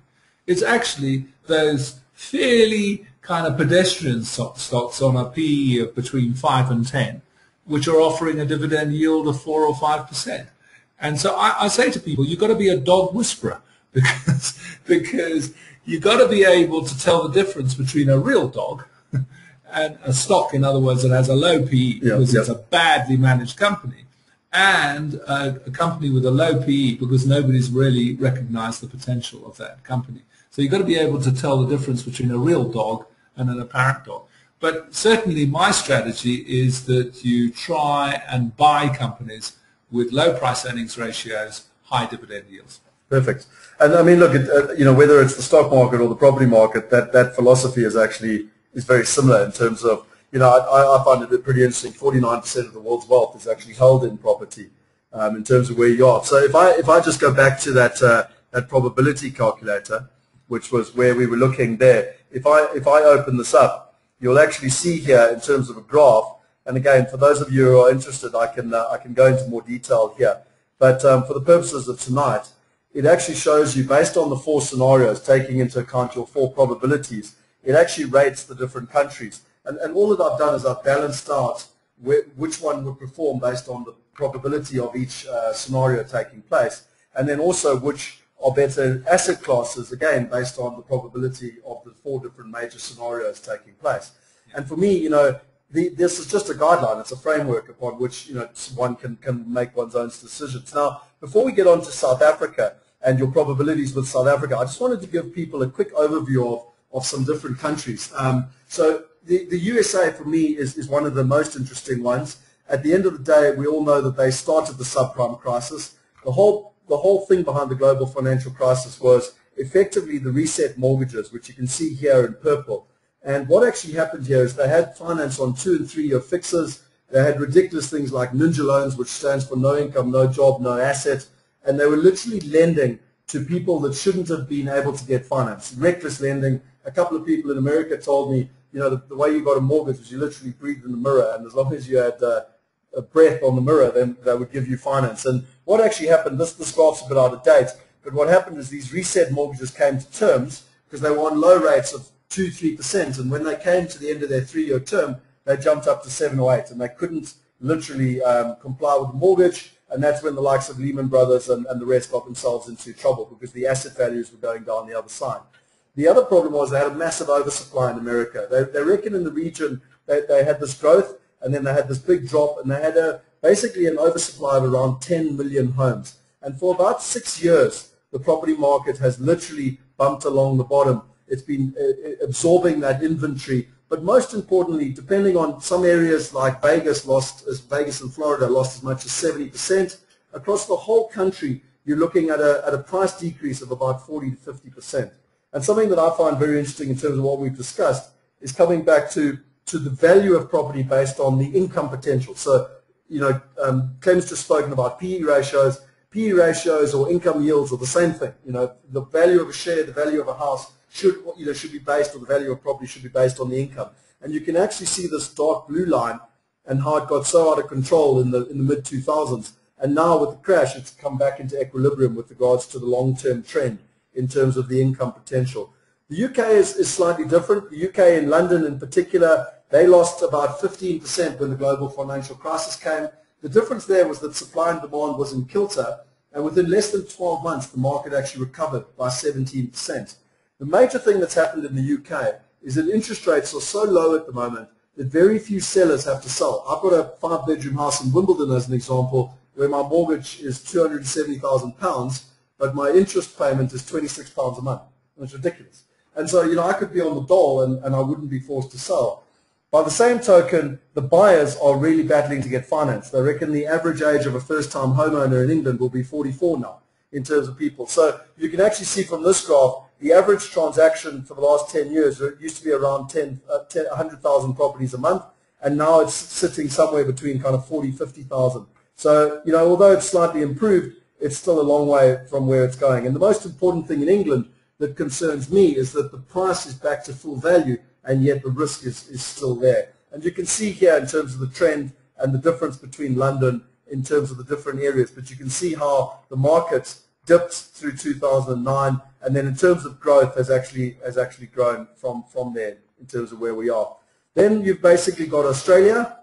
It's actually those fairly kind of pedestrian stocks on a PE of between 5 and 10, which are offering a dividend yield of 4 or 5%. And so I, I say to people, you've got to be a dog whisperer because, because you've got to be able to tell the difference between a real dog and a stock, in other words, that has a low PE because it's a badly managed company and a, a, company with a low PE because nobody's really recognized the potential of that company. So you've got to be able to tell the difference between a real dog and an apparent dog. But certainly my strategy is that you try and buy companies with low price earnings ratios, high dividend yields. Perfect. And I mean, look, at, uh, you know, whether it's the stock market or the property market, that, that philosophy is actually is very similar in terms of, you know, I, I find it pretty interesting. 49% of the world's wealth is actually held in property um, in terms of where you are. So if I, if I just go back to that, uh, that probability calculator, which was where we were looking there. If I, if I open this up, you'll actually see here in terms of a graph, and again, for those of you who are interested, I can, uh, I can go into more detail here. But um, for the purposes of tonight, it actually shows you, based on the four scenarios, taking into account your four probabilities, it actually rates the different countries. And, and all that I've done is I've balanced out which one would perform based on the probability of each uh, scenario taking place, and then also which are better asset classes, again, based on the probability of the four different major scenarios taking place. And for me, you know, the, this is just a guideline. It's a framework upon which, you know, one can, can make one's own decisions. Now, before we get on to South Africa and your probabilities with South Africa, I just wanted to give people a quick overview of, of some different countries. Um, so the, the USA, for me, is, is one of the most interesting ones. at the end of the day, we all know that they started the subprime crisis. The whole, the whole thing behind the global financial crisis was effectively the reset mortgages, which you can see here in purple. And what actually happened here is they had finance on two and three year fixes. They had ridiculous things like ninja loans, which stands for no income, no job, no asset. And they were literally lending to people that shouldn't have been able to get finance. Reckless lending. A couple of people in America told me, you know, the, the way you got a mortgage was you literally breathed in the mirror, and as long as you had uh, a breath on the mirror, then they would give you finance. And what actually happened, this, this graph's a bit out of date, but what happened is these reset mortgages came to terms because they were on low rates of 2 3%, and when they came to the end of their three-year term, they jumped up to 7 or 8, and they couldn't literally um, comply with the mortgage, and that's when the likes of Lehman Brothers and, and the rest got themselves into trouble because the asset values were going down the other side. The other problem was they had a massive oversupply in America. They, they reckon in the region that they had this growth and then they had this big drop and they had a, basically an oversupply of around 10 million homes. And for about six years, the property market has literally bumped along the bottom. It's been uh, uh absorbing that inventory. But most importantly, depending on some areas like Vegas lost, as Vegas and Florida lost as much as 70%. Across the whole country, you're looking at a, at a price decrease of about 40 to 50%. And something that I find very interesting in terms of what we've discussed is coming back to, to the value of property based on the income potential. So, you know, um, Clem's just spoken about PE ratios. PE ratios or income yields are the same thing. You know, the value of a share, the value of a house should, you know, should be based, or the value of property should be based on the income. And you can actually see this dark blue line and how it got so out of control in the, in the mid-2000s. And now with the crash, it's come back into equilibrium with regards to the long-term trend in terms of the income potential. The UK is, is slightly different. The UK in London in particular, they lost about 15% when the global financial crisis came. The difference there was that supply and demand was in kilter, and within less than 12 months, the market actually recovered by 17%. The major thing that's happened in the UK is that interest rates are so low at the moment that very few sellers have to sell. I've got a five-bedroom house in Wimbledon as an example where my mortgage is £270,000 but my interest payment is 26 pounds a month. It's ridiculous. And so, you know, I could be on the dole and, and I wouldn't be forced to sell. By the same token, the buyers are really battling to get finance. They reckon the average age of a first-time homeowner in England will be 44 now in terms of people. So you can actually see from this graph, the average transaction for the last 10 years used to be around 10, uh, 10 100,000 properties a month, and now it's sitting somewhere between kind of 40, 50,000. So, you know, although it's slightly improved, it's still a long way from where it's going. And the most important thing in England that concerns me is that the price is back to full value and yet the risk is, is still there. And you can see here in terms of the trend and the difference between London in terms of the different areas, but you can see how the market dipped through 2009 and then in terms of growth has actually has actually grown from, from there in terms of where we are. Then you've basically got Australia.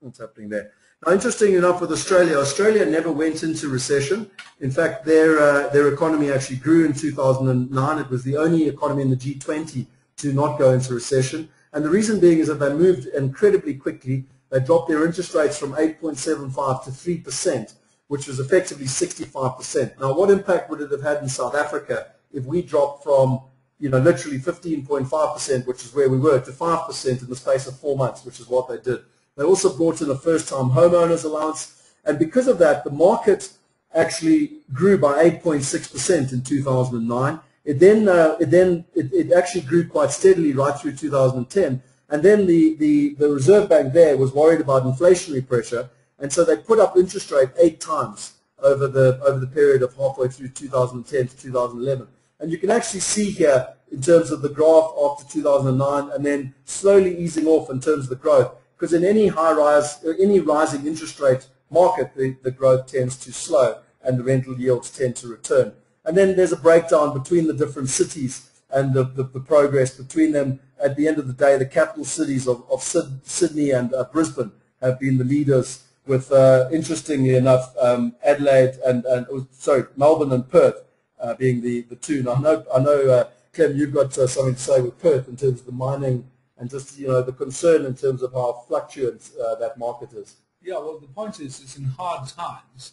What's happening there? Now, interesting enough with Australia, Australia never went into recession. In fact, their, uh, their economy actually grew in 2009. It was the only economy in the G20 to not go into recession. And the reason being is that they moved incredibly quickly. They dropped their interest rates from 8.75 to 3%, which was effectively 65%. Now, what impact would it have had in South Africa if we dropped from, you know, literally 15.5%, which is where we were, to 5% in the space of four months, which is what they did. They also brought in a first-time homeowners allowance. And because of that, the market actually grew by 8.6% in 2009. It then, uh, it, then it, it, actually grew quite steadily right through 2010. And then the, the, the Reserve Bank there was worried about inflationary pressure. And so they put up interest rate eight times over the, over the period of halfway through 2010 to 2011. And you can actually see here in terms of the graph after 2009 and then slowly easing off in terms of the growth because in any high rise, any rising interest rate market, the, the growth tends to slow and the rental yields tend to return. And then there's a breakdown between the different cities and the, the, the progress between them. At the end of the day, the capital cities of, of Sydney and uh, Brisbane have been the leaders with, uh, interestingly enough, um, Adelaide and, and oh, sorry, Melbourne and Perth uh, being the, the two. Now, I know, I know uh, Clem, you've got uh, something to say with Perth in terms of the mining and just you know the concern in terms of how fluctuant uh, that market is. Yeah, well, the point is, it's in hard times.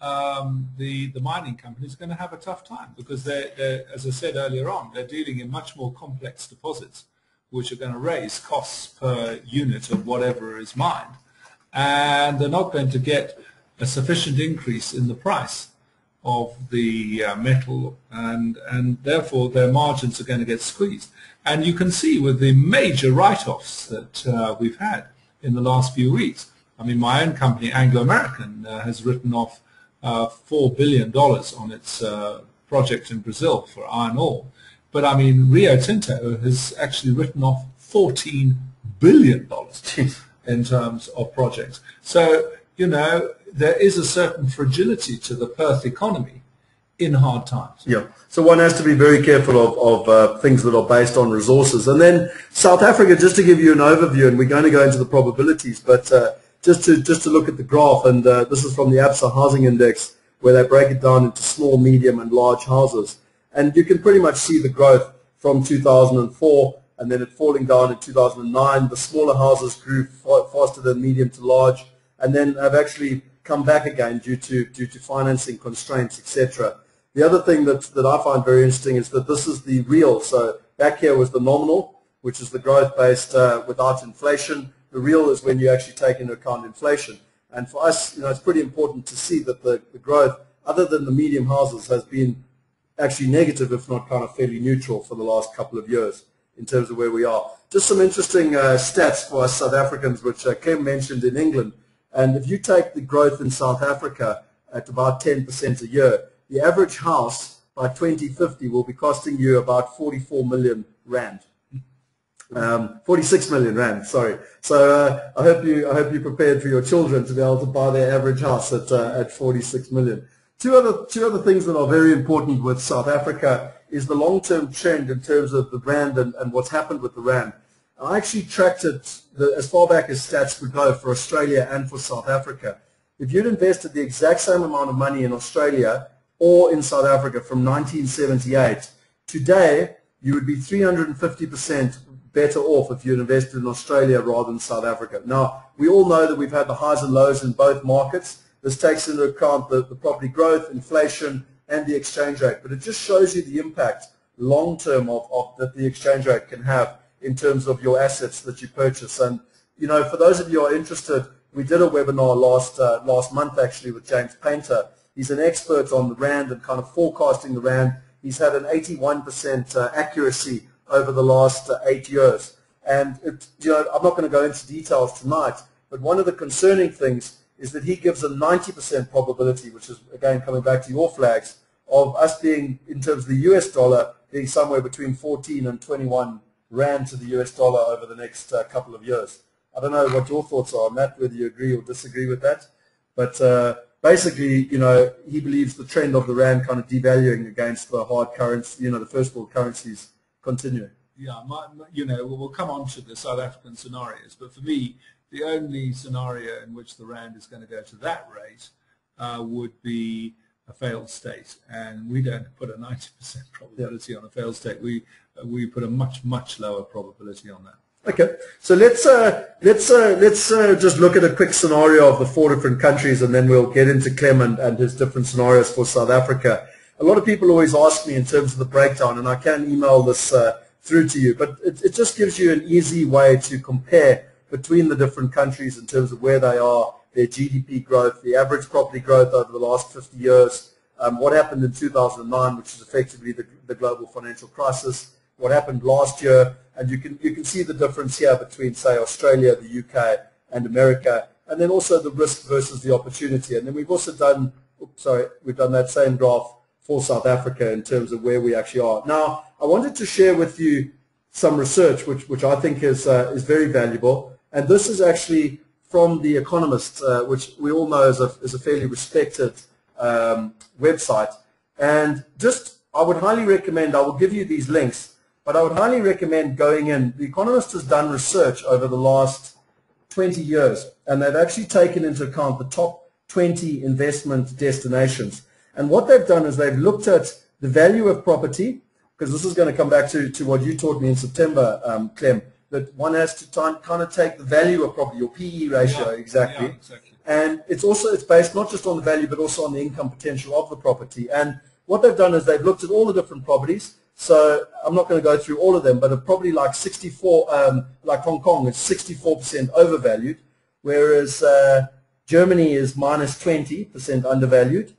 Um, the the mining company is going to have a tough time because they're, they're, as I said earlier on, they're dealing in much more complex deposits, which are going to raise costs per unit of whatever is mined. and they're not going to get a sufficient increase in the price of the uh, metal and, and therefore their margins are going to get squeezed. And you can see with the major write-offs that uh, we've had in the last few weeks. I mean, my own company, Anglo American, uh, has written off uh, $4 billion on its uh, project in Brazil for iron ore. But I mean, Rio Tinto has actually written off $14 billion in terms of projects. So, you know, there is a certain fragility to the Perth economy in hard times. Yeah. So one has to be very careful of, of uh, things that are based on resources. And then South Africa, just to give you an overview, and we're going to go into the probabilities, but uh, just to just to look at the graph, and uh, this is from the ABSA Housing Index, where they break it down into small, medium, and large houses. And you can pretty much see the growth from 2004, and then it falling down in 2009. The smaller houses grew faster than medium to large, and then have actually come back again due to due to financing constraints, etc. The other thing that, that I find very interesting is that this is the real. So back here was the nominal, which is the growth based uh, without inflation. The real is when you actually take into account inflation. And for us, you know, it's pretty important to see that the, the growth, other than the medium houses, has been actually negative, if not kind of fairly neutral for the last couple of years in terms of where we are. Just some interesting uh, stats for us South Africans, which uh, Clem mentioned in England. And if you take the growth in South Africa at about 10% a year, the average house by 2050 will be costing you about 44 million rand. Um, 46 million rand, sorry. So uh, I hope you I hope you prepared for your children to be able to buy their average house at uh, at 46 million. Two other two other things that are very important with South Africa is the long-term trend in terms of the rand and, and what's happened with the rand. I actually tracked it the, as far back as stats would go for Australia and for South Africa. If you'd invested the exact same amount of money in Australia or in South Africa from 1978, today you would be 350% better off if you'd invested in Australia rather than South Africa. Now, we all know that we've had the highs and lows in both markets. This takes into account the, the property growth, inflation, and the exchange rate. But it just shows you the impact long-term of, of that the exchange rate can have in terms of your assets that you purchase. And, you know, for those of you who are interested, we did a webinar last, uh, last month actually with James Painter. He's an expert on the RAND and kind of forecasting the RAND. He's had an 81% uh, accuracy over the last uh, eight years. And, it, you know, I'm not going to go into details tonight, but one of the concerning things is that he gives a 90% probability, which is, again, coming back to your flags, of us being, in terms of the US dollar, being somewhere between 14 and 21 rand to the US dollar over the next uh, couple of years. I don't know what your thoughts are on that, whether you agree or disagree with that. But uh, basically, you know, he believes the trend of the rand kind of devaluing against the hard currency, you know, the first world currencies continuing. Yeah, my, you know, we'll come on to the South African scenarios, but for me, the only scenario in which the rand is going to go to that rate uh, would be a failed state, and we don't put a 90% probability yeah. on a failed state. We uh, we put a much much lower probability on that. Okay, so let's uh, let's uh, let's uh, just look at a quick scenario of the four different countries, and then we'll get into Clem and, and his different scenarios for South Africa. A lot of people always ask me in terms of the breakdown, and I can email this uh, through to you, but it, it just gives you an easy way to compare between the different countries in terms of where they are their GDP growth, the average property growth over the last 50 years, um, what happened in 2009, which is effectively the, the, global financial crisis, what happened last year, and you can, you can see the difference here between, say, Australia, the UK, and America, and then also the risk versus the opportunity. And then we've also done, oops, sorry, we've done that same graph for South Africa in terms of where we actually are. Now, I wanted to share with you some research which, which I think is, uh, is very valuable, and this is actually from The Economist, uh, which we all know is a, is a fairly respected um, website. And just, I would highly recommend, I will give you these links, but I would highly recommend going in. The Economist has done research over the last 20 years, and they've actually taken into account the top 20 investment destinations. And what they've done is they've looked at the value of property, because this is going to come back to, to what you taught me in September, um, Clem, that one has to kind of take the value of property, your PE ratio, yeah, exactly. Yeah, exactly. And it's also it's based not just on the value, but also on the income potential of the property. And what they've done is they've looked at all the different properties. So I'm not going to go through all of them, but probably like 64, um, like Hong Kong, is 64% overvalued. whereas uh, Germany is minus 20% undervalued.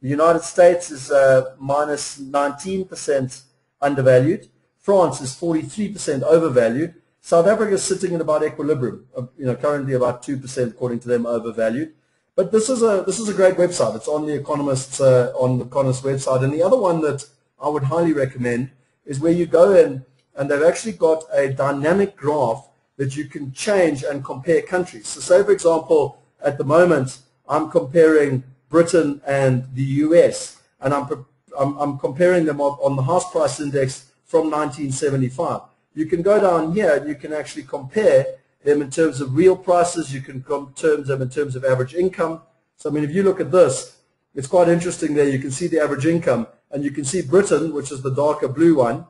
The United States is uh, minus 19% undervalued. France is 43% overvalued. South Africa is sitting in about equilibrium, you know, currently about 2% according to them overvalued. But this is a this is a great website. It's on the Economist's uh, on the Economist website. And the other one that I would highly recommend is where you go in and they've actually got a dynamic graph that you can change and compare countries. So say, for example, at the moment, I'm comparing Britain and the US, and I'm, I'm, I'm comparing them on the house price index from 1975. You can go down here and you can actually compare them in terms of real prices. You can compare them in terms of average income. So, I mean, if you look at this, it's quite interesting there. You can see the average income, and you can see Britain, which is the darker blue one,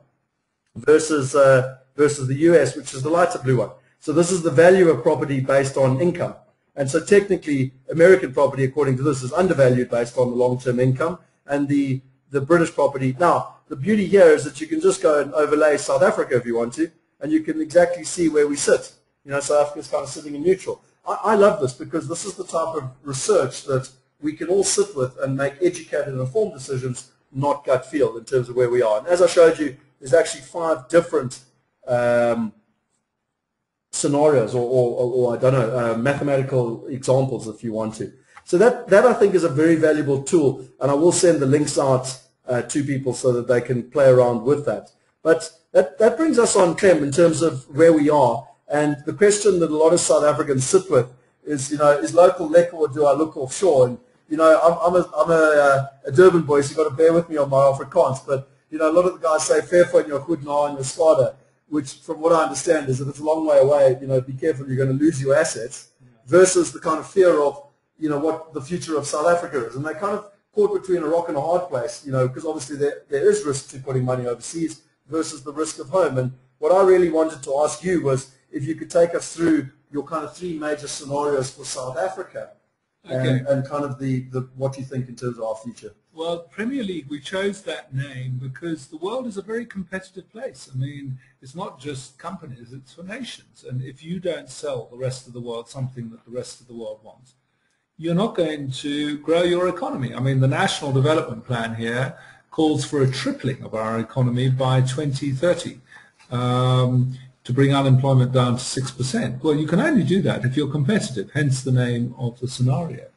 versus uh, versus the US, which is the lighter blue one. So this is the value of property based on income. And so technically, American property, according to this, is undervalued based on the long-term income, and the, the British property. Now, the beauty here is that you can just go and overlay South Africa if you want to, and you can exactly see where we sit. You know, South Africa is kind of sitting in neutral. I, I love this because this is the type of research that we can all sit with and make educated and informed decisions, not gut feel in terms of where we are. And as I showed you, there's actually five different um, scenarios or, or, or, I don't know, uh, mathematical examples if you want to. So that, that I think is a very valuable tool and I will send the links out uh, to people so that they can play around with that. But that, that brings us on, Clem, in terms of where we are. And the question that a lot of South Africans sit with is, you know, is local lekker or do I look offshore? And, you know, I'm, I'm, a, I'm a, uh, a Durban boy, so you've got to bear with me on my Afrikaans. But, you know, a lot of the guys say, fair for your goed na and your slaughter which from what I understand is if it's a long way away, you know, be careful, you're going to lose your assets, versus the kind of fear of, you know, what the future of South Africa is. And they kind of caught between a rock and a hard place, you know, because obviously there, there is risk to putting money overseas versus the risk of home. And what I really wanted to ask you was if you could take us through your kind of three major scenarios for South Africa okay. and, and kind of the, the what do you think in terms of our future. Well, Premier League, we chose that name because the world is a very competitive place. I mean, it's not just companies, it's for nations. And if you don't sell the rest of the world something that the rest of the world wants, you're not going to grow your economy. I mean, the National Development Plan here calls for a tripling of our economy by 2030 um, to bring unemployment down to 6%. Well, you can only do that if you're competitive, hence the name of the scenario.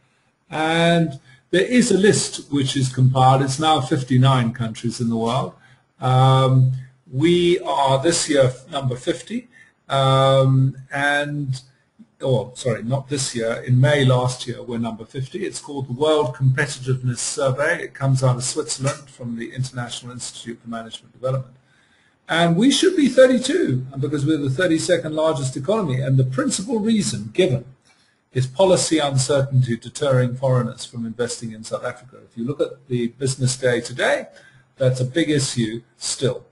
And there is a list which is compiled. It's now 59 countries in the world. Um, we are this year number 50, um, and oh, sorry, not this year. In May last year, we're number 50. It's called the World Competitiveness Survey. It comes out of Switzerland from the International Institute for Management Development. And we should be 32 because we're the 32nd largest economy. And the principal reason given is policy uncertainty deterring foreigners from investing in South Africa. If you look at the business day today, that's a big issue still.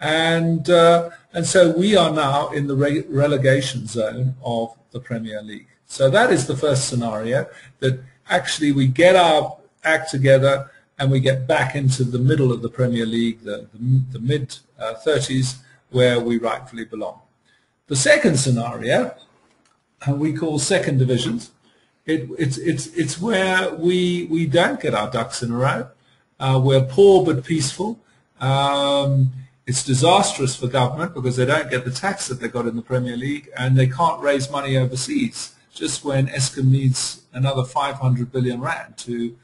And, uh, and so we are now in the re relegation zone of the Premier League. So that is the first scenario, that actually we get our act together and we get back into the middle of the Premier League, the, the, the mid-30s, uh, where we rightfully belong. The second scenario we call second divisions. It, it's, it's, it's where we, we don't get our ducks in a row. Uh, we're poor but peaceful. Um, it's disastrous for government because they don't get the tax that they got in the Premier League and they can't raise money overseas just when Eskom needs another 500 billion rand to,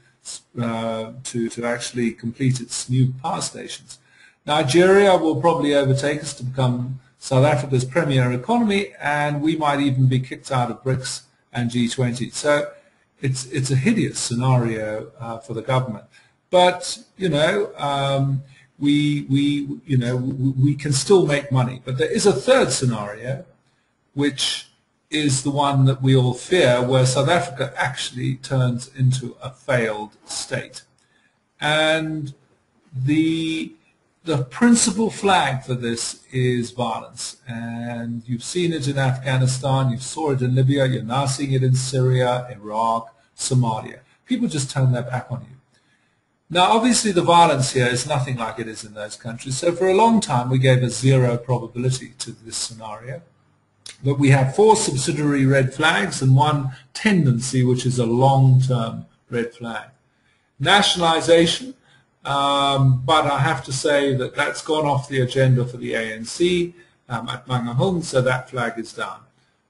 uh, to, to actually complete its new power stations. Nigeria will probably overtake us to become South Africa's premier economy, and we might even be kicked out of BRICS and G20. So it's it's a hideous scenario uh, for the government. But you know, um, we we you know we, we can still make money. But there is a third scenario, which is the one that we all fear, where South Africa actually turns into a failed state, and the the principal flag for this is violence. And you've seen it in Afghanistan, you saw it in Libya, you're now seeing it in Syria, Iraq, Somalia. People just turn their back on you. Now, obviously, the violence here is nothing like it is in those countries. So for a long time, we gave a zero probability to this scenario. But we have four subsidiary red flags and one tendency, which is a long-term red flag. Nationalization, um, but I have to say that that's gone off the agenda for the ANC um, at Mangaung, so that flag is down.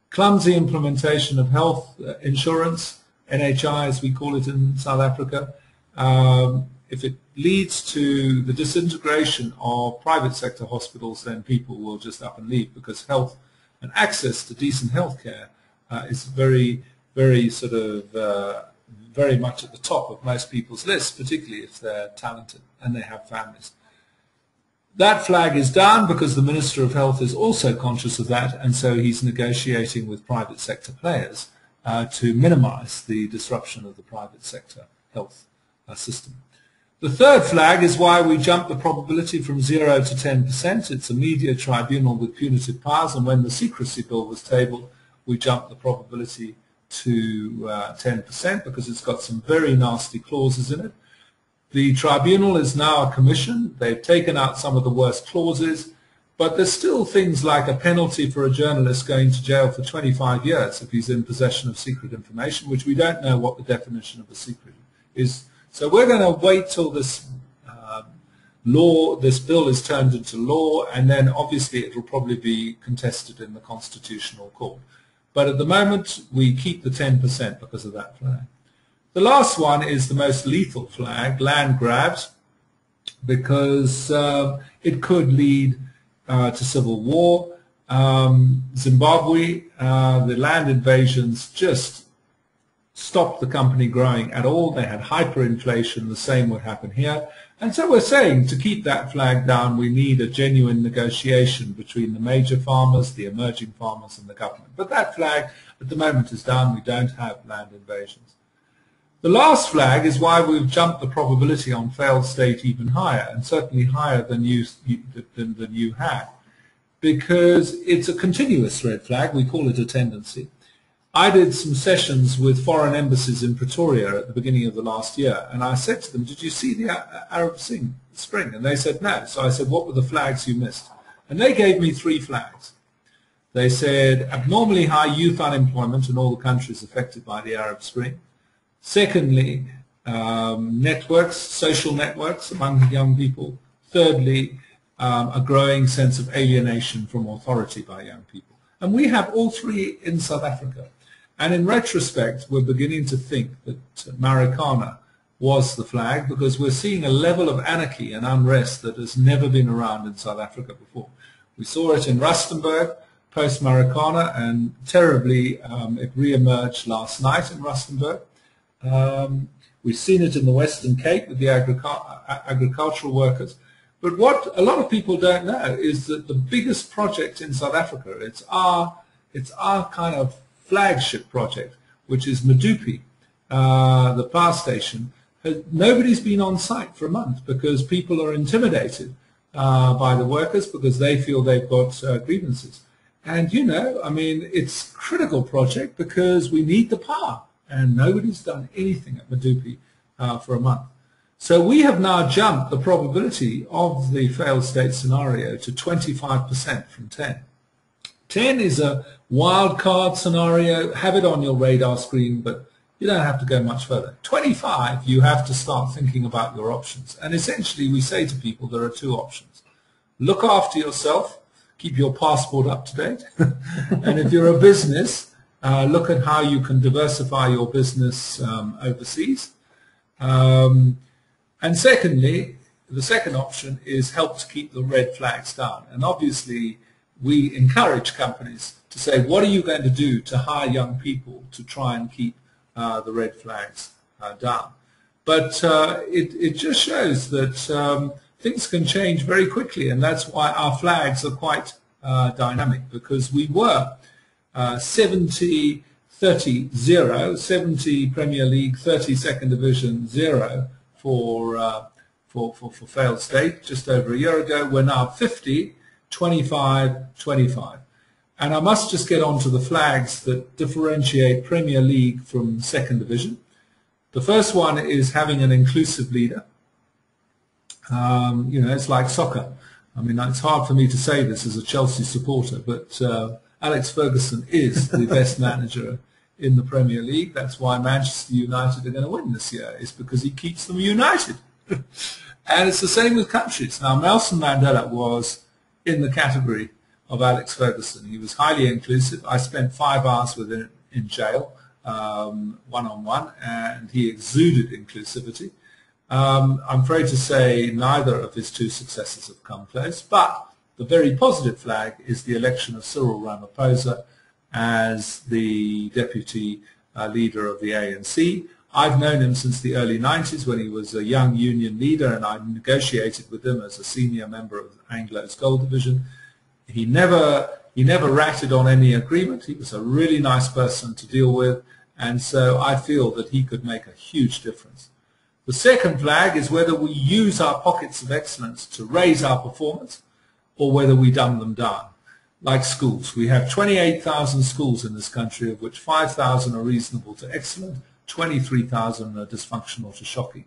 Clumsy implementation of health uh, insurance, NHI as we call it in South Africa, um, if it leads to the disintegration of private sector hospitals, then people will just up and leave because health and access to decent health care uh, is very, very sort of uh, very much at the top of most people's lists, particularly if they're talented and they have families. That flag is down because the Minister of Health is also conscious of that and so he's negotiating with private sector players uh, to minimize the disruption of the private sector health uh, system. The third flag is why we jump the probability from 0 to 10%. It's a media tribunal with punitive powers, and when the secrecy bill was tabled, we jumped the probability to uh, 10% because it's got some very nasty clauses in it. The tribunal is now a commission. They've taken out some of the worst clauses, but there's still things like a penalty for a journalist going to jail for 25 years if he's in possession of secret information, which we don't know what the definition of a secret is so we're going to wait till this uh, law, this bill is turned into law, and then obviously it will probably be contested in the Constitutional Court. But at the moment, we keep the 10% because of that flag. The last one is the most lethal flag, land grabs, because uh, it could lead uh, to civil war. Um, Zimbabwe, uh, the land invasions just stopped the company growing at all. They had hyperinflation. The same would happen here. And so we're saying to keep that flag down, we need a genuine negotiation between the major farmers, the emerging farmers, and the government. But that flag at the moment is down. We don't have land invasions. The last flag is why we've jumped the probability on failed state even higher, and certainly higher than you, than, than you had, because it's a continuous red flag. We call it a tendency. I did some sessions with foreign embassies in Pretoria at the beginning of the last year, and I said to them, did you see the Arab Spring? And they said, no. So I said, what were the flags you missed? And they gave me three flags. They said abnormally high youth unemployment in all the countries affected by the Arab Spring. Secondly, um, networks, social networks among young people. Thirdly, um, a growing sense of alienation from authority by young people. And we have all three in South Africa. And in retrospect, we're beginning to think that Marikana was the flag because we're seeing a level of anarchy and unrest that has never been around in South Africa before. We saw it in Rustenburg post Marikana and terribly um, it re-emerged last night in Rustenburg. Um, we've seen it in the Western Cape with the agricultural workers. But what a lot of people don't know is that the biggest project in South Africa, it's our, it's our kind of flagship project, which is Medupi, uh, the power station, has, nobody's been on site for a month because people are intimidated uh, by the workers because they feel they've got uh, grievances. And you know, I mean, it's a critical project because we need the power, and nobody's done anything at Medupi uh, for a month. So we have now jumped the probability of the failed state scenario to 25% from 10. 10 is a wild card scenario. Have it on your radar screen, but you don't have to go much further. 25, you have to start thinking about your options. And essentially, we say to people there are two options. Look after yourself, keep your passport up to date. and if you're a business, uh, look at how you can diversify your business um, overseas. Um, and secondly, the second option is help to keep the red flags down. And obviously, we encourage companies to say, what are you going to do to hire young people to try and keep uh, the red flags uh, down? But uh, it, it just shows that um, things can change very quickly, and that's why our flags are quite uh, dynamic, because we were uh, 70, 30, 0, 70 Premier League, 30 Second Division, 0 for, uh, for, for, for failed state just over a year ago. We're now 50, 25, 25. And I must just get on to the flags that differentiate Premier League from Second Division. The first one is having an inclusive leader. Um, you know, it's like soccer. I mean, it's hard for me to say this as a Chelsea supporter, but uh, Alex Ferguson is the best manager in the Premier League. That's why Manchester United are going to win this year. It's because he keeps them united. and it's the same with countries. Now, Nelson Mandela was in the category of Alex Ferguson. He was highly inclusive. I spent five hours with him in jail, um, one-on-one, and he exuded inclusivity. Um, I'm afraid to say neither of his two successors have come close, but the very positive flag is the election of Cyril Ramaphosa as the deputy uh, leader of the ANC. I've known him since the early 90s when he was a young union leader and I negotiated with him as a senior member of Anglo's Gold Division. He never, he never ratted on any agreement. He was a really nice person to deal with and so I feel that he could make a huge difference. The second flag is whether we use our pockets of excellence to raise our performance or whether we dumb them down. Like schools, we have 28,000 schools in this country, of which 5,000 are reasonable to excellent, 23,000 are dysfunctional to shocking.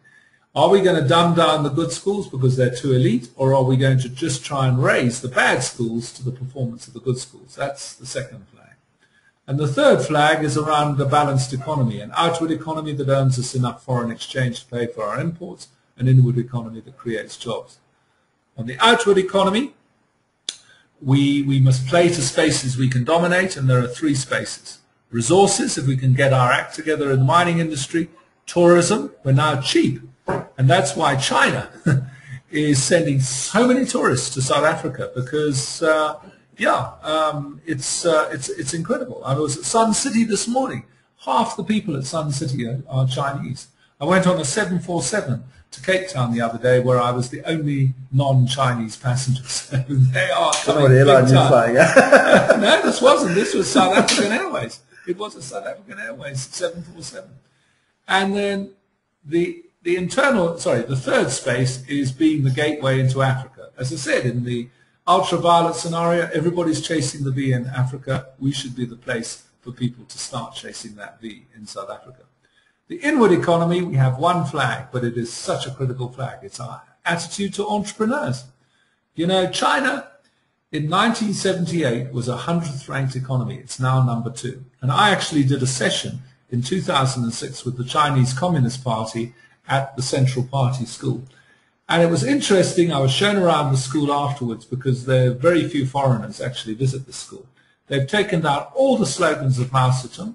Are we going to dumb down the good schools because they're too elite, or are we going to just try and raise the bad schools to the performance of the good schools? That's the second flag. And the third flag is around the balanced economy, an outward economy that earns us enough foreign exchange to pay for our imports, an inward economy that creates jobs. On the outward economy, we, we must play to spaces we can dominate, and there are three spaces. Resources, if we can get our act together in the mining industry. Tourism, we're now cheap. And that's why China is sending so many tourists to South Africa because uh, yeah, um, it's, uh, it's, it's incredible. I was at Sun City this morning. Half the people at Sun City are, are Chinese. I went on a 747 to Cape Town the other day where I was the only non-Chinese passenger. So they are coming what airline you flying? no, this wasn't. This was South African Airways. It was a South African Airways 747. And then the the internal, sorry, the third space is being the gateway into Africa. As I said, in the ultraviolet scenario, everybody's chasing the V in Africa. We should be the place for people to start chasing that V in South Africa. The inward economy, we have one flag, but it is such a critical flag. It's our attitude to entrepreneurs. You know, China in 1978 was a 100th ranked economy. It's now number two. And I actually did a session in 2006 with the Chinese Communist Party at the Central Party School. And it was interesting. I was shown around the school afterwards because there are very few foreigners actually visit the school. They've taken down all the slogans of Mao Zedong.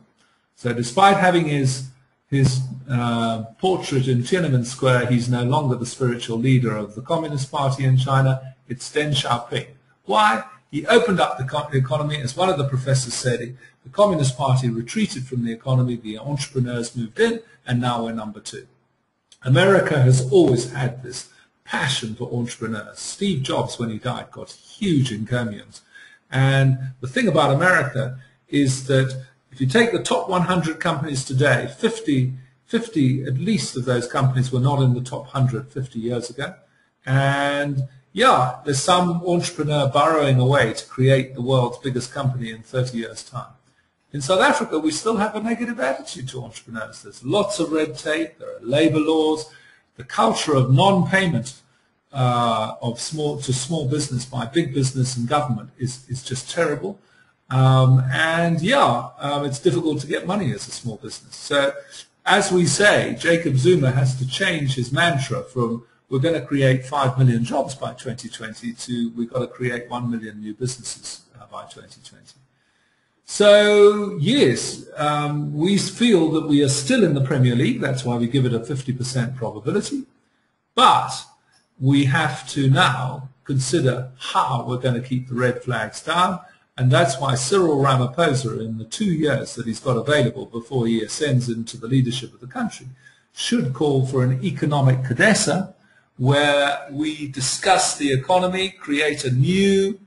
So despite having his his uh, portrait in Tiananmen Square, he's no longer the spiritual leader of the Communist Party in China. It's Deng Xiaoping. Why? He opened up the economy. As one of the professors said, the Communist Party retreated from the economy, the entrepreneurs moved in, and now we're number two. America has always had this passion for entrepreneurs. Steve Jobs, when he died, got huge encomiums. And the thing about America is that if you take the top 100 companies today, 50, 50 at least of those companies were not in the top 100 50 years ago. And yeah, there's some entrepreneur burrowing away to create the world's biggest company in 30 years' time. In South Africa, we still have a negative attitude to entrepreneurs. There's lots of red tape, there are labor laws, the culture of non-payment uh, of small to small business by big business and government is, is just terrible. Um, and yeah, um, it's difficult to get money as a small business. So as we say, Jacob Zuma has to change his mantra from we're going to create 5 million jobs by 2020 to we've got to create 1 million new businesses uh, by 2020. So yes, um, we feel that we are still in the Premier League. That's why we give it a 50% probability. But we have to now consider how we're going to keep the red flags down. And that's why Cyril Ramaphosa, in the two years that he's got available before he ascends into the leadership of the country, should call for an economic CODESA where we discuss the economy, create a new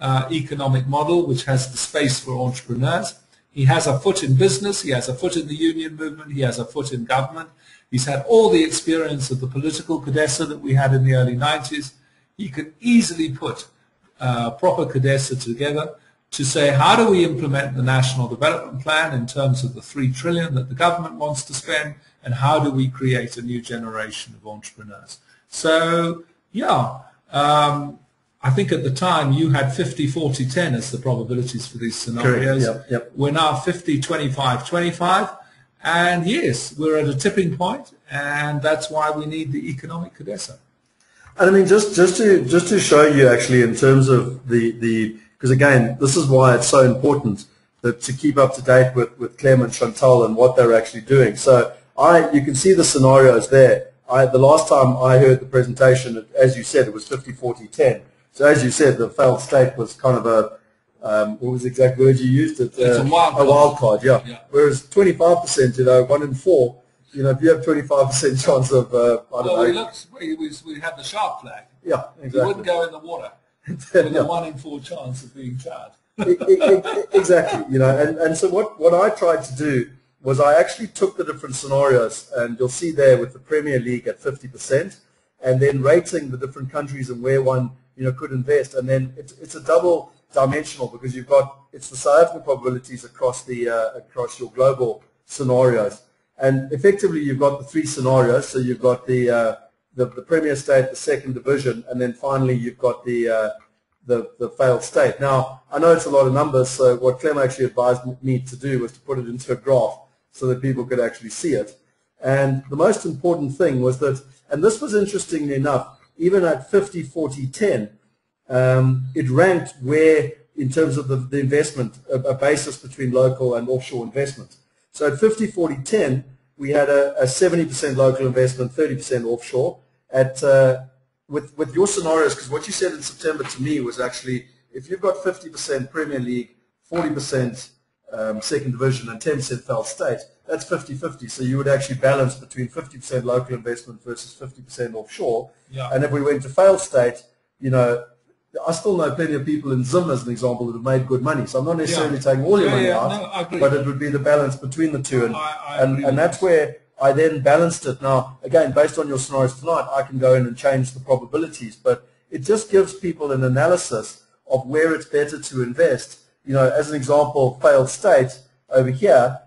uh, economic model which has the space for entrepreneurs. He has a foot in business, he has a foot in the union movement, he has a foot in government. He's had all the experience of the political CODESA that we had in the early 90s. He can easily put uh, proper CODESA together to say how do we implement the national development plan in terms of the three trillion that the government wants to spend and how do we create a new generation of entrepreneurs. So yeah, um, I think at the time you had 50, 40, 10 as the probabilities for these scenarios. Yep, yep. We're now 50, 25, 25. And yes, we're at a tipping point, and that's why we need the economic CODESA. And I mean, just, just to just to show you actually in terms of the the because again, this is why it's so important that to keep up to date with with Clem and Chantell and what they're actually doing. So I you can see the scenarios there. I, the last time I heard the presentation, as you said, it was 50, 40, 10. So as you said, the failed state was kind of a um, what was the exact word you used? It, uh, a wild card. A wild card, yeah. yeah. Whereas 25%, you know, one in four, you know, if you have 25% chance of, uh, I don't well, know. We, looked, we, we, we had the shark flag. Yeah, exactly. You wouldn't go in the water with yeah. a one in four chance of being charged. exactly, you know, and, and so what, what I tried to do was I actually took the different scenarios, and you'll see there with the Premier League at 50%, and then rating the different countries and where one, you know, could invest, and then it's, it's a double dimensional because you've got it's the South African probabilities across the uh, across your global scenarios, and effectively you've got the three scenarios. So you've got the uh, the, the Premier State, the second division, and then finally you've got the uh, the the failed state. Now I know it's a lot of numbers, so what Clem actually advised me to do was to put it into a graph so that people could actually see it. And the most important thing was that, and this was interestingly enough, even at 50, 40, 10, um, it ranked where, in terms of the, the investment, a, a, basis between local and offshore investment. So at 50, 40, 10, we had a, a 70% local investment, 30% offshore. At uh, with with your scenarios, because what you said in September to me was actually if you've got 50% Premier League, 40% um, second division, and 10% failed state, that's 50-50. So you would actually balance between 50% local investment versus 50% offshore. Yeah. And if we went to failed state, you know, I still know plenty of people in Zim, as an example, that have made good money. So I'm not necessarily yeah. taking all your yeah, money yeah, out, no, but it would be the balance between the two. And, I, I and, and that's where I then balanced it. Now, again, based on your scenarios tonight, I can go in and change the probabilities, but it just gives people an analysis of where it's better to invest. You know, as an example, failed state over here,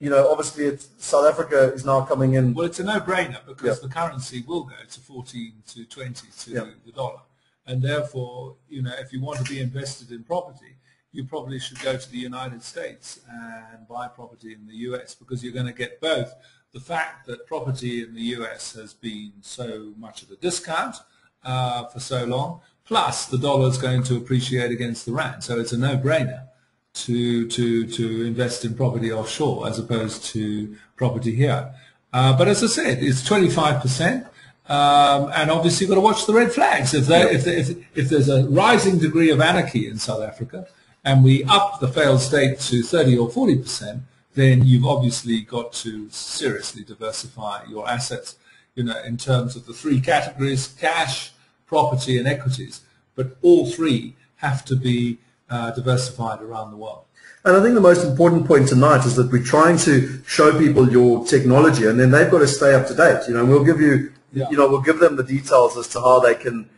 you know, obviously it's, South Africa is now coming in. Well, it's a no-brainer because the currency will go to 14 to 20 to the dollar. And therefore, you know, if you want to be invested in property, you probably should go to the United States and buy property in the US because you're going to get both the fact that property in the US has been so much at a discount uh, for so long, plus the dollar is going to appreciate against the rand. So it's a no-brainer to, to, to invest in property offshore as opposed to property here. Uh, but as I said, it's 25%. Um, and obviously, you've got to watch the red flags. If, if, if, if there's a rising degree of anarchy in South Africa, and we up the failed state to 30 or 40 percent, then you've obviously got to seriously diversify your assets. You know, in terms of the three categories: cash, property, and equities. But all three have to be uh, diversified around the world. And I think the most important point tonight is that we're trying to show people your technology, and then they've got to stay up to date. You know, we'll give you yeah. you know, we'll give them the details as to how they can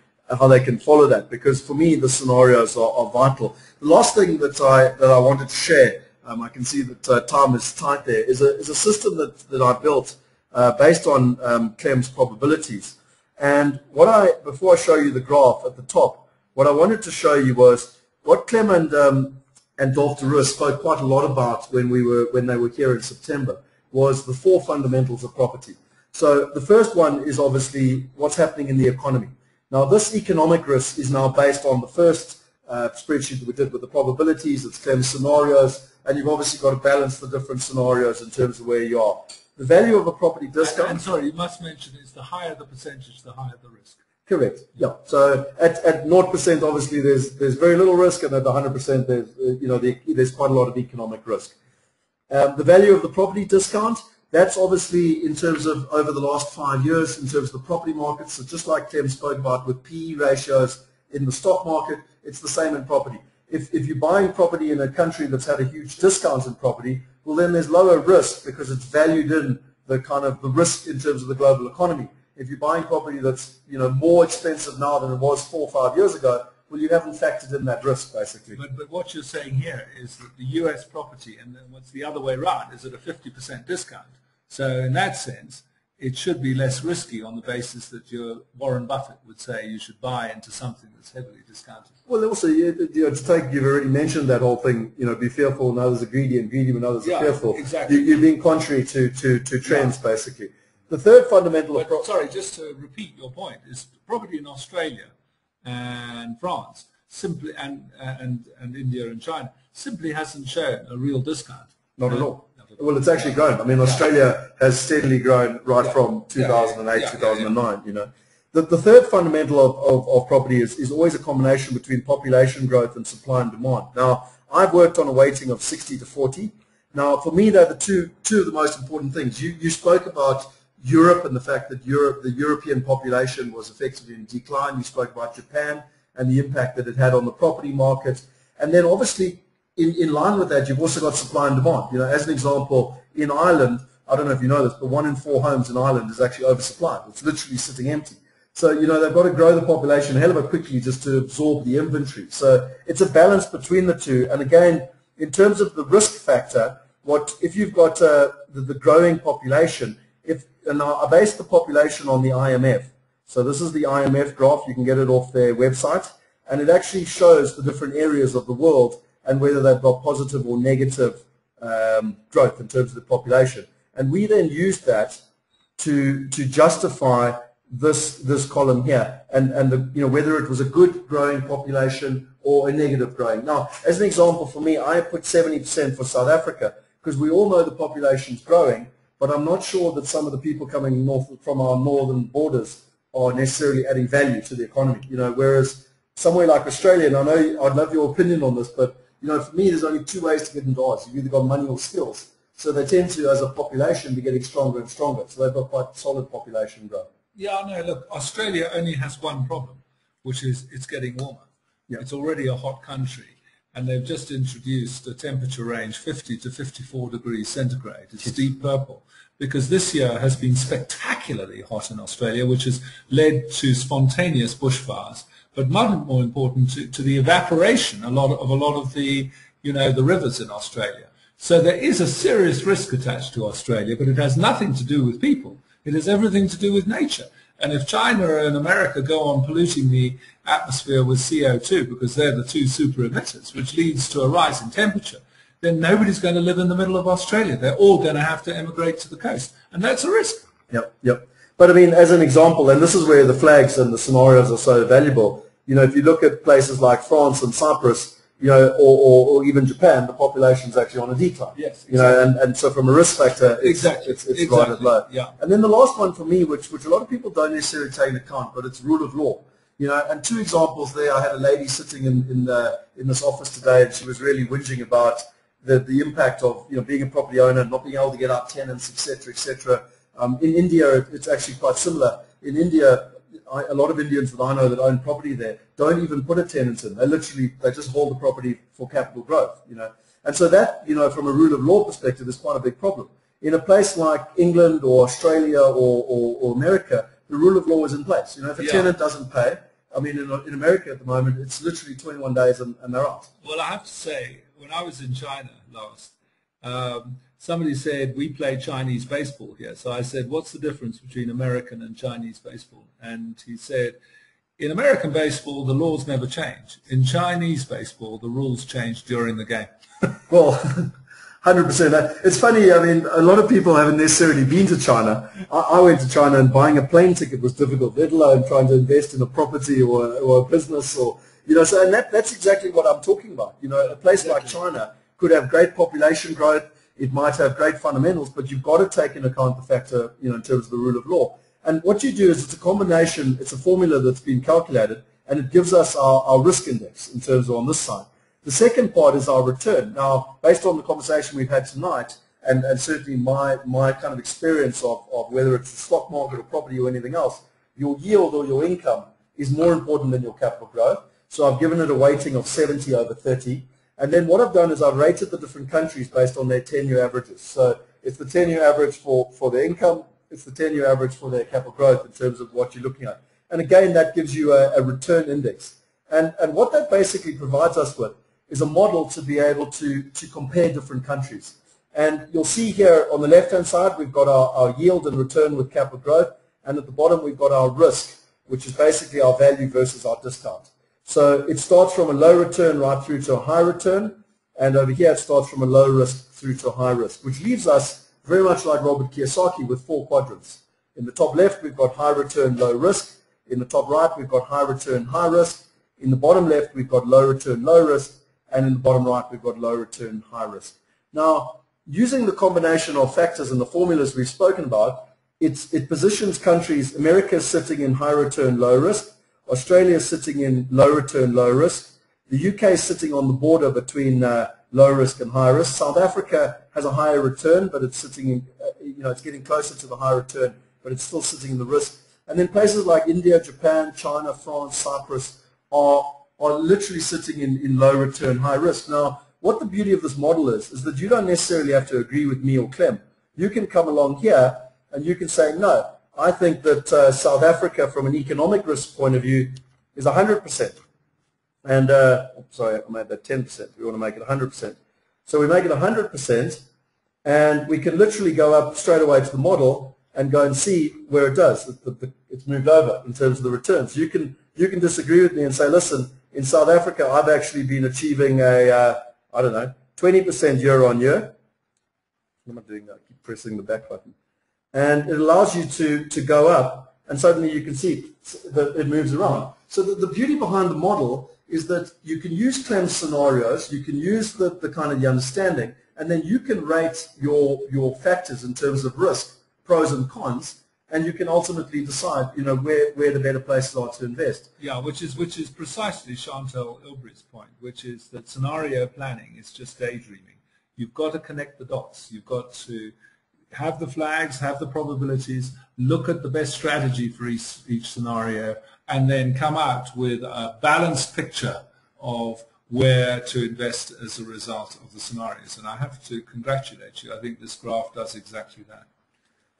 how they can follow that. Because for me, the scenarios are, are vital. The last thing that I that I wanted to share, um, I can see that uh, time is tight there, is a is a system that that I built uh, based on um, Clem's probabilities. And what I before I show you the graph at the top, what I wanted to show you was what Clem and um, and Dolf de Roos spoke quite a lot about when we were when they were here in September was the four fundamentals of property. So the first one is obviously what's happening in the economy. Now this economic risk is now based on the first uh, spreadsheet that we did with the probabilities, it's Clem's scenarios, and you've obviously got to balance the different scenarios in terms of where you are. The value of a property discount... And, and sorry, you must mention is the higher the percentage, the higher the risk. Correct. Yeah. So at at naught percent, obviously there's there's very little risk, and at 100 percent, there's you know the, there's quite a lot of economic risk. Um, the value of the property discount that's obviously in terms of over the last five years, in terms of the property market. So just like Tim spoke about with PE ratios in the stock market, it's the same in property. If, if you're buying property in a country that's had a huge discount in property, well then there's lower risk because it's valued in the kind of the risk in terms of the global economy. If you're buying property that's you know more expensive now than it was four or five years ago, well, you haven't factored in that risk, basically. But, but what you're saying here is that the U.S. property, and then what's the other way around, is at a 50% discount. So in that sense, it should be less risky on the basis that your Warren Buffett would say you should buy into something that's heavily discounted. Well, also, you, you know, to take, you've already mentioned that whole thing, you know, be fearful when others are greedy and greedy when others Yeah, are fearful. exactly. You, you're being contrary to, to, to trends, basically. The third fundamental But approach. sorry, just to repeat your point, is property in Australia and France simply and and and India and China simply hasn't shown a real discount. Not at all. not at all. Well, it's actually grown. I mean, Australia has steadily grown right Yeah. from Yeah, 2008, yeah, yeah, 2009, you know. The, the third fundamental of, of, of property is, is always a combination between population growth and supply and demand. Now, I've worked on a weighting of 60 to 40. Now, for me, they're the two, two of the most important things. You, you spoke about Europe and the fact that Europe, the European population was effectively in decline. You spoke about Japan and the impact that it had on the property market. And then obviously, in, in line with that, you've also got supply and demand. You know, as an example, in Ireland, I don't know if you know this, but one in four homes in Ireland is actually oversupplied. It's literally sitting empty. So, you know, they've got to grow the population hell of a quickly just to absorb the inventory. So it's a balance between the two. And again, in terms of the risk factor, what if you've got uh, the, the growing population, if and I I base the population on the IMF. So this is the IMF graph. You can get it off their website. And it actually shows the different areas of the world and whether they've got positive or negative um, growth in terms of the population. And we then use that to to justify this this column here and and the you know whether it was a good growing population or a negative growing. Now, as an example for me, I put 70% for South Africa because we all know the population's growing, but I'm not sure that some of the people coming north from our northern borders are necessarily adding value to the economy. You know, whereas somewhere like Australia, and I know I'd love your opinion on this, but you know, for me, there's only two ways to get into Oz. You've either got money or skills. So they tend to, as a population, be getting stronger and stronger. So they've got quite solid population growth. Yeah, no, look, Australia only has one problem, which is it's getting warmer. Yeah. It's already a hot country, and they've just introduced a temperature range 50 to 54 degrees centigrade. It's deep purple because this year has been spectacularly hot in Australia, which has led to spontaneous bushfires, but much more important to, to the evaporation a lot of a lot of the you know the rivers in Australia. So there is a serious risk attached to Australia, but it has nothing to do with people. It has everything to do with nature. And if China and America go on polluting the atmosphere with CO2 because they're the two super emitters, which leads to a rise in temperature, then nobody's going to live in the middle of Australia. They're all going to have to emigrate to the coast. And that's a risk. Yep, yep. But I mean, as an example, and this is where the flags and the scenarios are so valuable. You know, if you look at places like France and Cyprus, you know, or, or, or even Japan, the population is actually on a decline. Yes, You know, and, and so from a risk factor, it's, Exactly, it's, it's exactly, right low. yeah. And then the last one for me, which, which a lot of people don't necessarily take into account, but it's rule of law. You know, and two examples there. I had a lady sitting in in, the, in this office today, and she was really whinging about the, the impact of you know being a property owner, not being able to get out tenants, etc., etc. Um, in India, it's actually quite similar. In India, I, a lot of Indians that I know that own property there don't even put a tenant in. They literally they just hold the property for capital growth. You know, and so that you know from a rule of law perspective is quite a big problem. In a place like England or Australia or, or, or America, the rule of law is in place. You know, if a Yeah. tenant doesn't pay, I mean, in, in America at the moment, it's literally 21 days and, and they're out. Well, I have to say, when I was in China last, um, somebody said we play Chinese baseball here. So I said, what's the difference between American and Chinese baseball? And he said, in American baseball, the laws never change. In Chinese baseball, the rules change during the game. Well, 100%. It's funny, I mean, a lot of people haven't necessarily been to China. I, I went to China and buying a plane ticket was difficult, let alone trying to invest in a property or, or a business or, you know, so, and that, that's exactly what I'm talking about. You know, a place like China could have great population growth, it might have great fundamentals, but you've got to take into account the factor, you know, in terms of the rule of law. And what you do is it's a combination, it's a formula that's been calculated, and it gives us our, our risk index in terms of on this side. The second part is our return. Now, based on the conversation we've had tonight, and, and certainly my, my kind of experience of, of whether it's the stock market or property or anything else, your yield or your income is more important than your capital growth. So I've given it a weighting of 70 over 30. And then what I've done is I've rated the different countries based on their 10-year averages. So it's the 10-year average for, for their income, it's the 10-year average for their capital growth in terms of what you're looking at. And again, that gives you a, a return index. And, and what that basically provides us with is a model to be able to, to compare different countries. And you'll see here on the left-hand side, we've got our, our yield and return with capital growth. And at the bottom, we've got our risk, which is basically our value versus our discount. So it starts from a low return right through to a high return. And over here, it starts from a low risk through to a high risk, which leaves us very much like Robert Kiyosaki with four quadrants. In the top left, we've got high return, low risk. In the top right, we've got high return, high risk. In the bottom left, we've got low return, low risk. And in the bottom right, we've got low return, high risk. Now, using the combination of factors and the formulas we've spoken about, it positions countries, America is sitting in high return, low risk. Australia is sitting in low return, low risk. The UK is sitting on the border between uh, low risk and high risk. South Africa has a higher return, but it's sitting in, uh, you know, it's getting closer to the high return, but it's still sitting in the risk. And then places like India, Japan, China, France, Cyprus are, are literally sitting in, in low return, high risk. Now, what the beauty of this model is, is that you don't necessarily have to agree with me or Clem. You can come along here and you can say, no, I think that uh, South Africa from an economic risk point of view is 100%. And, uh, sorry, I made that 10%. We want to make it 100%. So we make it 100% and we can literally go up straight away to the model and go and see where it does. It's moved over in terms of the returns. You can, you can disagree with me and say, listen, in South Africa, I've actually been achieving a, uh, I don't know, 20% year on year. What am I doing? I keep pressing the back button. And it allows you to, to go up and suddenly you can see that it moves around. So the, the beauty behind the model is that you can use Clem scenarios, you can use the, the kind of the understanding, and then you can rate your, your factors in terms of risk, pros and cons, and you can ultimately decide, you know, where, where the better places are to invest. Yeah, which is which is precisely Chantell Ilbury's point, which is that scenario planning is just daydreaming. You've got to connect the dots. You've got to have the flags, have the probabilities, look at the best strategy for each, each scenario, and then come out with a balanced picture of where to invest as a result of the scenarios. And I have to congratulate you. I think this graph does exactly that.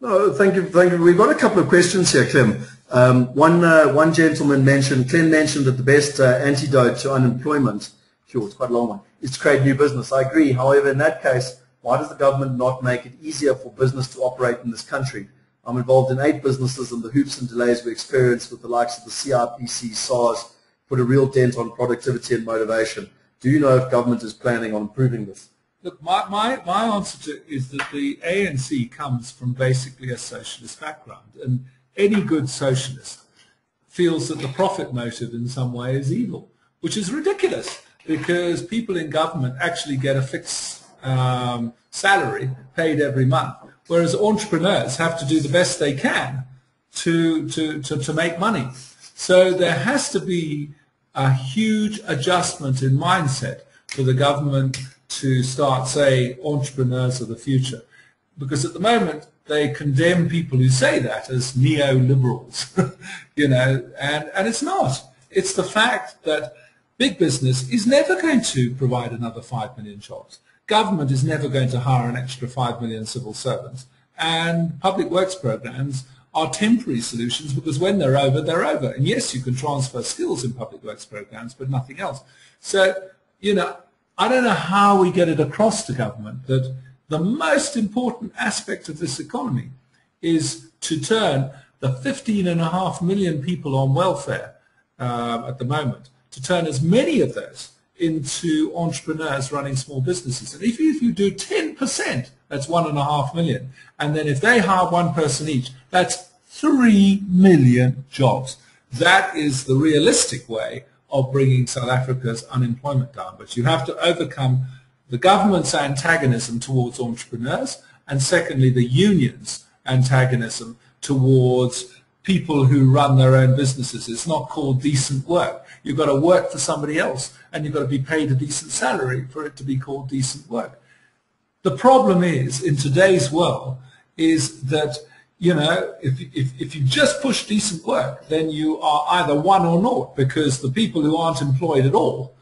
No, thank you. Thank you. We've got a couple of questions here, Clem. Um, one, uh, one gentleman mentioned, Clem mentioned that the best uh, antidote to unemployment, sure, it's quite a long one, is to create new business. I agree. However, in that case, why does the government not make it easier for business to operate in this country? I'm involved in eight businesses and the hoops and delays we experience with the likes of the CIPC, SARS, put a real dent on productivity and motivation. Do you know if government is planning on improving this? Look, my, my, my answer to is that the ANC comes from basically a socialist background, and any good socialist feels that the profit motive in some way is evil, which is ridiculous because people in government actually get a fixed um, salary paid every month whereas entrepreneurs have to do the best they can to, to, to, to make money. So there has to be a huge adjustment in mindset for the government to start saying entrepreneurs are the future. Because at the moment, they condemn people who say that as neoliberals, you know, and, and it's not. It's the fact that big business is never going to provide another 5 million jobs government is never going to hire an extra 5 million civil servants. And public works programs are temporary solutions because when they're over, they're over. And yes, you can transfer skills in public works programs, but nothing else. So, you know, I don't know how we get it across to government that the most important aspect of this economy is to turn the 15 and a half million people on welfare um, at the moment, to turn as many of those into entrepreneurs running small businesses. And if you, if you do 10%, that's one and a half million. And then if they hire one person each, that's three million jobs. That is the realistic way of bringing South Africa's unemployment down. But you have to overcome the government's antagonism towards entrepreneurs and secondly, the union's antagonism towards people who run their own businesses. It's not called decent work. You've got to work for somebody else and you've got to be paid a decent salary for it to be called decent work. The problem is, in today's world, is that, you know, if, if, if you just push decent work, then you are either one or naught because the people who aren't employed at all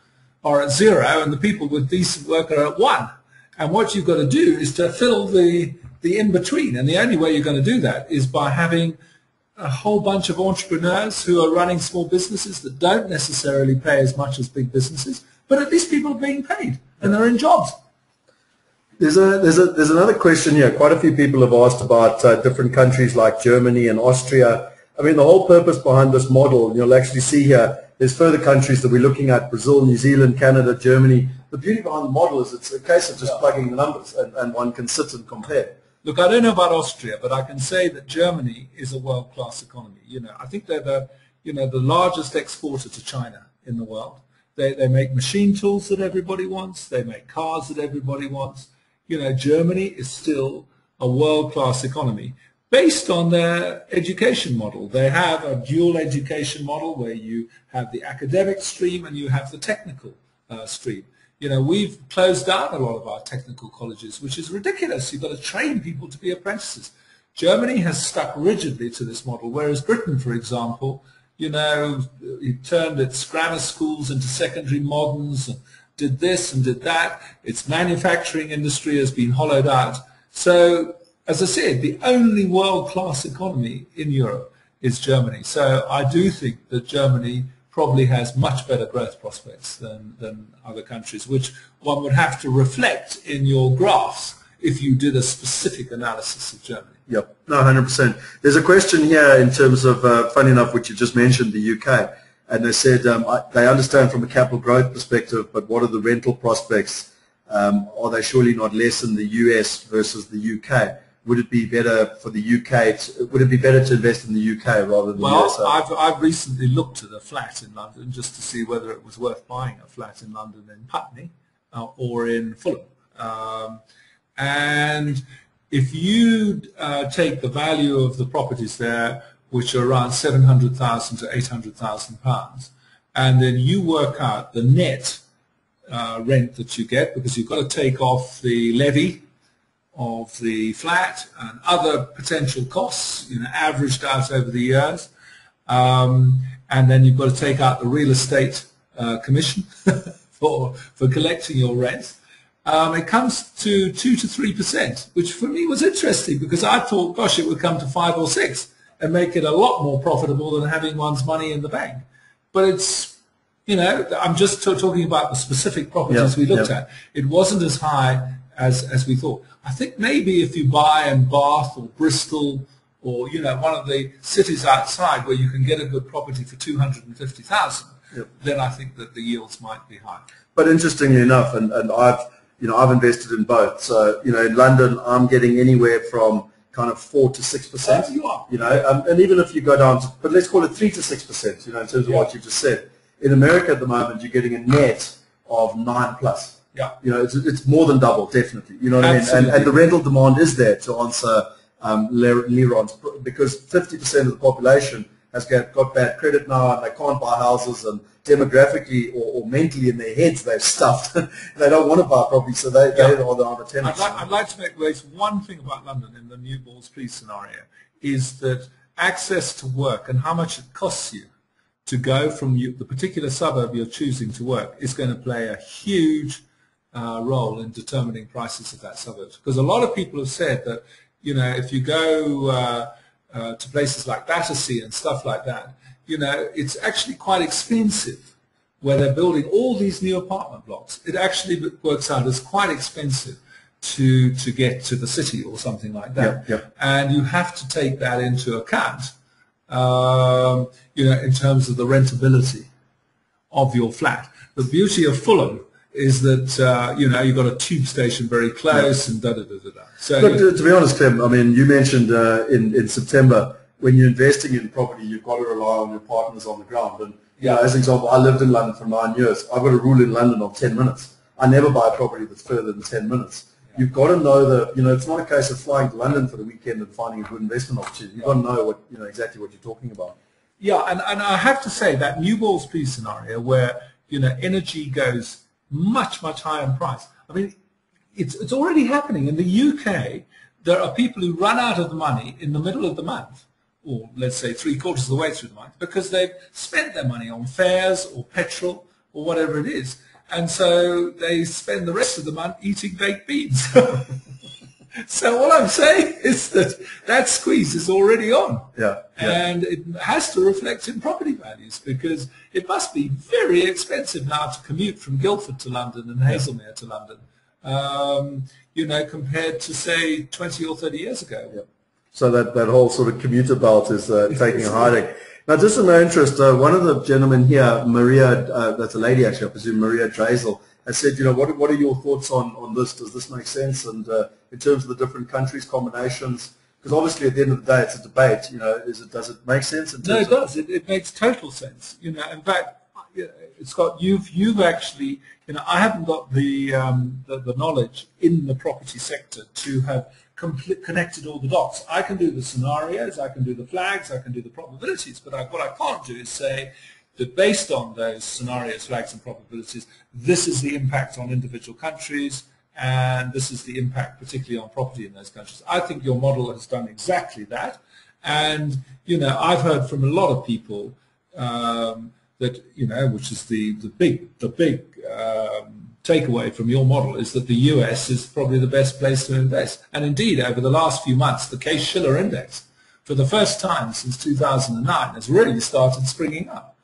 are at zero and the people with decent work are at one. And what you've got to do is to fill the, the in-between. And the only way you're going to do that is by having a whole bunch of entrepreneurs who are running small businesses that don't necessarily pay as much as big businesses, but at least people are being paid and they're in jobs. There's a there's a there's another question here. Quite a few people have asked about uh, different countries like Germany and Austria. I mean, the whole purpose behind this model, you'll actually see here, there's further countries that we're looking at: Brazil, New Zealand, Canada, Germany. The beauty behind the model is it's a case of just plugging the numbers, and, and one can sit and compare. Look, I don't know about Austria, but I can say that Germany is a world-class economy. You know, I think they're the you know the largest exporter to China in the world. They they make machine tools that everybody wants. They make cars that everybody wants you know, Germany is still a world-class economy based on their education model. They have a dual education model where you have the academic stream and you have the technical uh, stream. You know, we've closed down a lot of our technical colleges, which is ridiculous. You've got to train people to be apprentices. Germany has stuck rigidly to this model, whereas Britain, for example, you know, it turned its grammar schools into secondary moderns and did this and did that. Its manufacturing industry has been hollowed out. So, as I said, the only world-class economy in Europe is Germany. So I do think that Germany probably has much better growth prospects than, than other countries, which one would have to reflect in your graphs if you did a specific analysis of Germany. Yep, no, 100%. There's a question here in terms of, uh, funny enough, which you just mentioned, the UK and they said um, I, they understand from a capital growth perspective, but what are the rental prospects? Um, are they surely not less in the US versus the UK? Would it be better for the UK? To, would it be better to invest in the UK rather than well, the I've, I've recently looked at a flat in London just to see whether it was worth buying a flat in London in Putney uh, or in Fulham. Um, and if you uh, take the value of the properties there which are around 700,000 to 800,000 pounds. And then you work out the net uh, rent that you get because you've got to take off the levy of the flat and other potential costs, you know, averaged out over the years. Um, and then you've got to take out the real estate uh, commission for, for collecting your rent. Um, it comes to 2 to 3%, which for me was interesting because I thought, gosh, it would come to 5 or 6 and make it a lot more profitable than having one's money in the bank. But it's, you know, I'm just talking about the specific properties we looked at. It wasn't as high as, as we thought. I think maybe if you buy in Bath or Bristol or, you know, one of the cities outside where you can get a good property for 250,000, yep. then I think that the yields might be high. But interestingly enough, and, and I've, you know, I've invested in both. So, you know, in London, I'm getting anywhere from kind of four to six percent. You are. You know, um, and even if you go down, to, but let's call it three to six percent. You know, in terms of yeah. what you've just said. In America at the moment, you're getting a net of nine plus. Yeah. You know, it's, it's more than double, definitely. You know what Absolutely. I mean? And, and the rental demand is there to answer um, Leron's because 50% of the population has got, got bad credit now and they can't buy houses and demographically or, or mentally in their heads they've stuffed. they don't want to buy property, so they, yeah. they are the other tenants. I'd like, I'd like to make raise one thing about London in the New Balls Please scenario is that access to work and how much it costs you to go from you, the particular suburb you're choosing to work is going to play a huge uh, role in determining prices of that suburb. Because a lot of people have said that, you know, if you go uh, uh, to places like Battersea and stuff like that, you know, it's actually quite expensive where they're building all these new apartment blocks. It actually works out as quite expensive to to get to the city or something like that. Yep, yep. And you have to take that into account, um, you know, in terms of the rentability of your flat. The beauty of Fulham is that uh, you know you've got a tube station very close and da da da da. So Look, to, to, be honest, Clem, I mean, you mentioned uh, in in September when you're investing in property, you've got to rely on your partners on the ground. And yeah. Know, as an example, I lived in London for nine years. I've got a rule in London of ten minutes. I never buy a property that's further than ten minutes. Yeah. You've got to know that you know it's not a case of flying to London for the weekend and finding a good investment opportunity. You've got to know what you know exactly what you're talking about. Yeah, and, and I have to say that New Balls Please scenario where you know energy goes much, much higher in price. I mean, it's, it's already happening. In the UK, there are people who run out of the money in the middle of the month, or let's say three quarters of the way through the month, because they've spent their money on fares or petrol or whatever it is. And so they spend the rest of the month eating baked beans. so what I'm saying is that that squeeze is already on. Yeah, yeah, And it has to reflect in property values because it must be very expensive now to commute from Guildford to London and Haslemere to London um, you know, compared to say 20 or 30 years ago. Yep. So that, that whole sort of commuter belt is uh, taking a hiding. Now, just in my interest, uh, one of the gentlemen here, Maria, uh, that's a lady actually, I presume Maria Drazel, has said, you know, what, what are your thoughts on, on this? Does this make sense? And uh, in terms of the different countries, combinations, because obviously at the end of the day, it's a debate. You know, is it does it make sense? no, it does. It, it makes total sense. You know, in fact, Scott, you've you've actually, you know, I haven't got the um, the, the, knowledge in the property sector to have connected all the dots. I can do the scenarios, I can do the flags, I can do the probabilities, but I, what I can't do is say that based on those scenarios, flags, and probabilities, this is the impact on individual countries, and this is the impact particularly on property in those countries. I think your model has done exactly that, and you know, I've heard from a lot of people. Um, that you know, which is the the big the big um, takeaway from your model is that the US is probably the best place to invest. And indeed, over the last few months, the Case-Shiller index, for the first time since 2009, has really started springing up.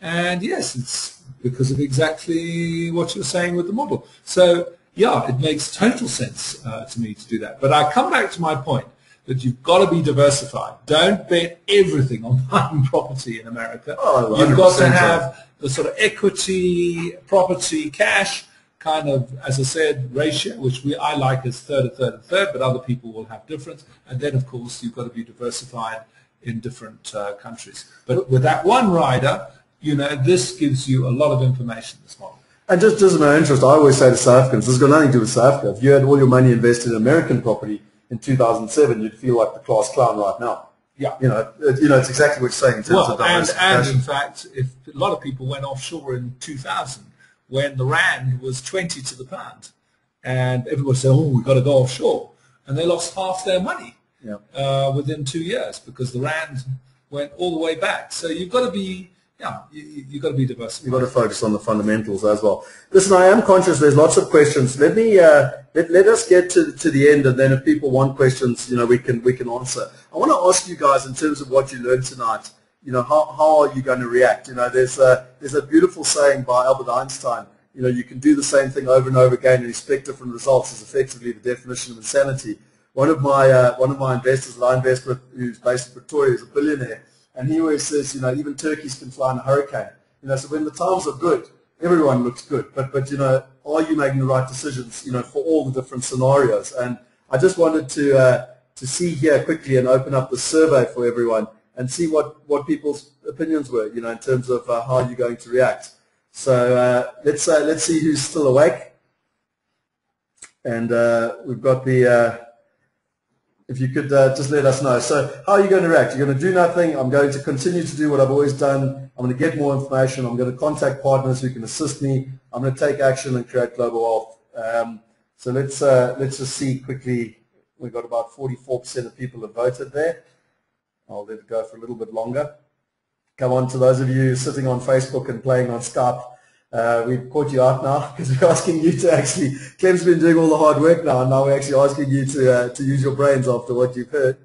And yes, it's because of exactly what you're saying with the model. So yeah, it makes total sense uh, to me to do that. But I come back to my point that you've got to be diversified. Don't bet everything on buying property in America. Oh, you've got to have the sort of equity, property, cash kind of, as I said, ratio, which we I like as third, a third, a third, but other people will have different. And then, of course, you've got to be diversified in different uh, countries. But with that one rider, you know, this gives you a lot of information, this model. And just, just in my interest, I always say to South Africans, this has got nothing to do with South Africa. If you had all your money invested in American property, in 2007, you'd feel like the class clown right now. Yeah. You know, it, you know, it's exactly what you're saying in terms well, of and, and in fact, if a lot of people went offshore in 2000 when the rand was 20 to the pound, and everybody said, "Oh, we've got to go offshore," and they lost half their money yeah. uh, within two years because the rand went all the way back. So you've got to be yeah, you, have got to be diverse. You've got to focus on the fundamentals as well. Listen, I am conscious there's lots of questions. Let me uh, let, let us get to, to the end, and then if people want questions, you know, we can we can answer. I want to ask you guys in terms of what you learned tonight. You know, how, how are you going to react? You know, there's a there's a beautiful saying by Albert Einstein. You know, you can do the same thing over and over again and expect different results. Is effectively the definition of insanity. One of my uh, one of my investors that I invest with, who's based in Pretoria, is a billionaire and he always says, you know, even turkeys can fly in a hurricane. You know, so when the times are good, everyone looks good. But, but you know, are you making the right decisions, you know, for all the different scenarios? And I just wanted to, uh, to see here quickly and open up the survey for everyone and see what, what people's opinions were, you know, in terms of uh, how you're going to react. So uh, let's, uh, let's see who's still awake. And uh, we've got the, uh, if you could uh, just let us know. So how are you going to react? You're going to do nothing. I'm going to continue to do what I've always done. I'm going to get more information. I'm going to contact partners who can assist me. I'm going to take action and create global wealth. Um, so let's uh, let's just see quickly. We've got about 44% of people have voted there. I'll let it go for a little bit longer. Come on to those of you sitting on Facebook and playing on Skype. Uh, we've caught you out now because we're asking you to actually, Clem's been doing all the hard work now, and now we're actually asking you to uh, to use your brains after what you've heard.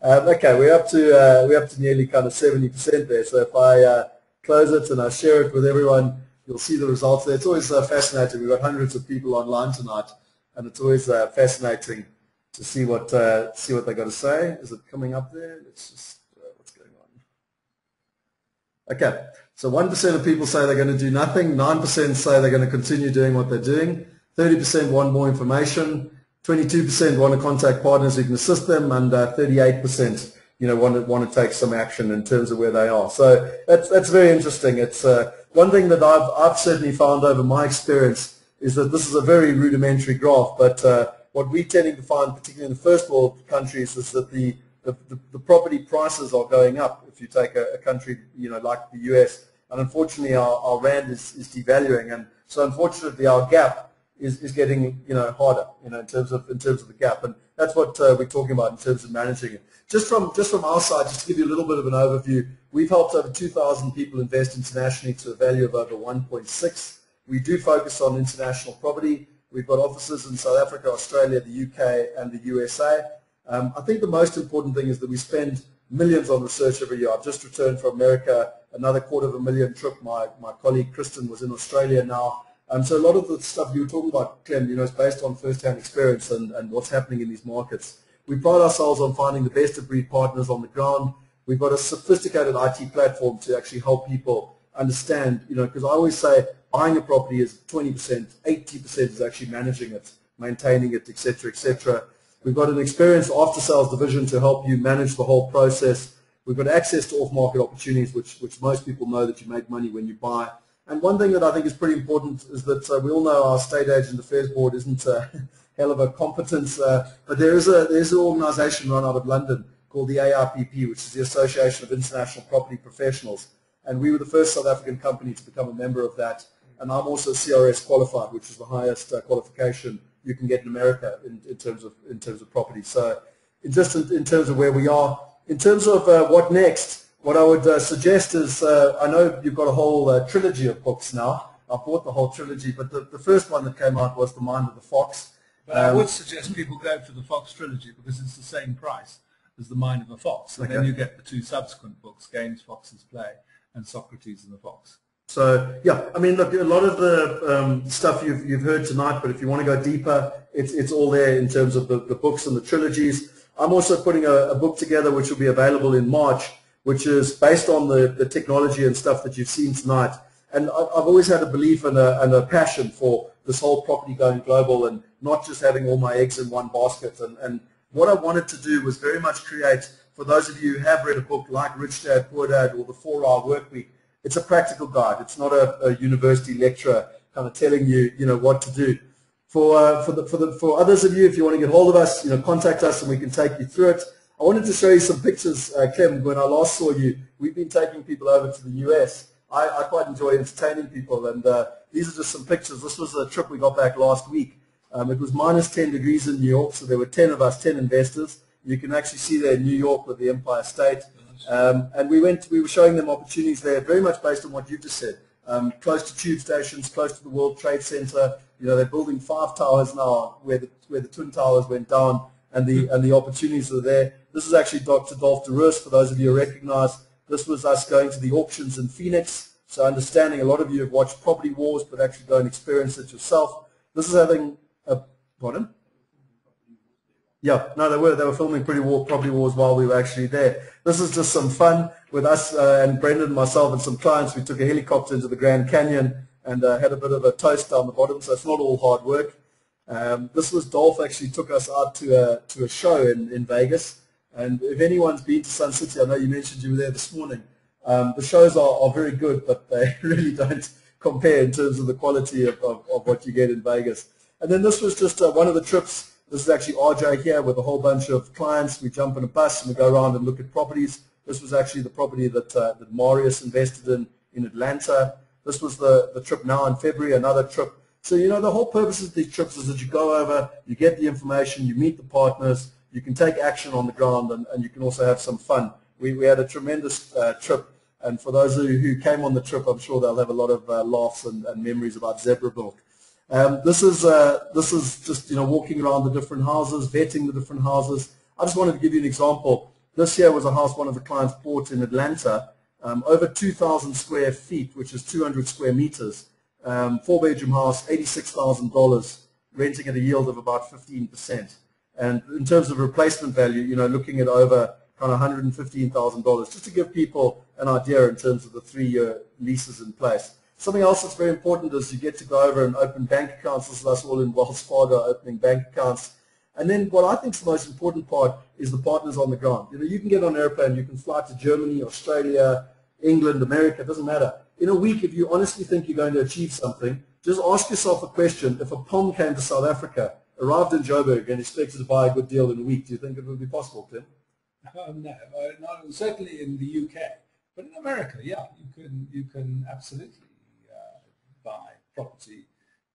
Um, okay, we're up to uh, we're up to nearly kind of 70% there. So if I uh, close it and I share it with everyone, you'll see the results there. It's always uh, fascinating. We've got hundreds of people online tonight, and it's always uh, fascinating to see what see what they got to say. Is it coming up there? Let's just what's going on. Okay. So 1% of people say they're going to do nothing, 9% say they're going to continue doing what they're doing, 30% want more information, 22% want to contact partners who can assist them, and uh, 38% you know, want to, want to take some action in terms of where they are. So that's, that's very interesting. It's uh, one thing that I've, I've certainly found over my experience is that this is a very rudimentary graph, but uh, what we're tending to find, particularly in the first world countries, is that the the, the, the, property prices are going up if you take a, a, country you know like the US and unfortunately our, our rand is, is devaluing. And so unfortunately our gap is, is getting you know harder you know in terms of in terms of the gap. And that's what uh, we're talking about in terms of managing it. Just from just from our side just to give you a little bit of an overview we've helped over 2,000 people invest internationally to a value of over 1.6 we do focus on international property. We've got offices in South Africa Australia the UK and the USA um, I think the most important thing is that we spend millions on research every year. I've just returned from America, another quarter of a million trip. My, my colleague Kristen was in Australia now. Um, so a lot of the stuff you were talking about, Clem, you know, is based on first-hand experience and, and what's happening in these markets. We pride ourselves on finding the best of breed partners on the ground. We've got a sophisticated IT platform to actually help people understand, you know, because I always say buying a property is 20%, 80% is actually managing it, maintaining it, etc., etc. We've got an experienced after-sales division to help you manage the whole process. We've got access to off-market opportunities, which, which most people know that you make money when you buy. And one thing that I think is pretty important is that uh, we all know our state agent affairs board isn't a hell of a competence, uh, but there is a there's an organisation run out of London called the AIPP, which is the Association of International Property Professionals. And we were the first South African company to become a member of that. And I'm also CRS qualified, which is the highest uh, qualification you can get in America in, in, terms of in terms of property. So, just in, terms of where we are, in terms of uh, what next, what I would uh, suggest is uh, I know you've got a whole uh, trilogy of books now. I bought the whole trilogy, but the, the first one that came out was The Mind of the Fox. But um, I would suggest people go for the Fox trilogy because it's the same price as The Mind of a Fox. And okay. then you get the two subsequent books, Games, Foxes Play, and Socrates and the Fox. So yeah, I mean, look, a lot of the um, stuff you've, you've heard tonight, but if you want to go deeper, it's, it's all there in terms of the, the books and the trilogies. I'm also putting a, a, book together which will be available in March, which is based on the, the technology and stuff that you've seen tonight. And I, I've always had a belief and a, and a passion for this whole property going global and not just having all my eggs in one basket. And, and what I wanted to do was very much create, for those of you who have read a book like Rich Dad, Poor Dad or The 4-Hour Work Week, it's a practical guide. It's not a, a university lecturer kind of telling you, you know, what to do. For, uh, for, the, for, the, for others of you, if you want to get hold of us, you know, contact us and we can take you through it. I wanted to show you some pictures, uh, Clem, when I last saw you. We've been taking people over to the US. I, I quite enjoy entertaining people, and uh, these are just some pictures. This was a trip we got back last week. Um, it was minus 10 degrees in New York, so there were 10 of us, 10 investors. You can actually see there in New York with the Empire State. Um, and we went, we were showing them opportunities there, very much based on what you just said. Um, close to tube stations, close to the World Trade Center. You know, they're building five towers now where the, where the Twin Towers went down and the, and the opportunities are there. This is actually Dr. Dolf de Roos, for those of you who recognize. This was us going to the auctions in Phoenix. So understanding a lot of you have watched Property Wars, but actually go and experience it yourself. This is having a, pardon? Yeah, no, they were they were filming Pretty War, Property Wars while we were actually there. This is just some fun with us uh, and Brendan, myself, and some clients. We took a helicopter into the Grand Canyon and uh, had a bit of a toast down the bottom, so it's not all hard work. Um, this was Dolf actually took us out to a to a show in, in Vegas, and if anyone's been to Sun City, I know you mentioned you were there this morning. Um, the shows are, are very good, but they really don't compare in terms of the quality of, of, of what you get in Vegas. And then this was just uh, one of the trips this is actually RJ here with a whole bunch of clients. We jump in a bus and we go around and look at properties. This was actually the property that, uh, that Marius invested in in Atlanta. This was the, the trip now in February, another trip. So, you know, the whole purpose of these trips is that you go over, you get the information, you meet the partners, you can take action on the ground, and, and you can also have some fun. We, we had a tremendous uh, trip, and for those who, who came on the trip, I'm sure they'll have a lot of uh, laughs and, and memories about Zebrabilk. Um, this is uh, this is just you know walking around the different houses, vetting the different houses. I just wanted to give you an example. This here was a house one of the clients bought in Atlanta, um, over 2,000 square feet, which is 200 square meters. Um, four bedroom house, $86,000, renting at a yield of about 15%. And in terms of replacement value, you know, looking at over kind of $115,000, just to give people an idea in terms of the three-year leases in place. Something else that's very important is you get to go over and open bank accounts. This is us all in Wells Fargo opening bank accounts. And then what I think is the most important part is the partners on the ground. You know, you can get on an airplane, you can fly to Germany, Australia, England, America, it doesn't matter. In a week, if you honestly think you're going to achieve something, just ask yourself a question. If a POM came to South Africa, arrived in Joburg and expected to buy a good deal in a week, do you think it would be possible, Tim? Um, no, uh, not, certainly in the UK. But in America, yeah, you can, you can absolutely buy property.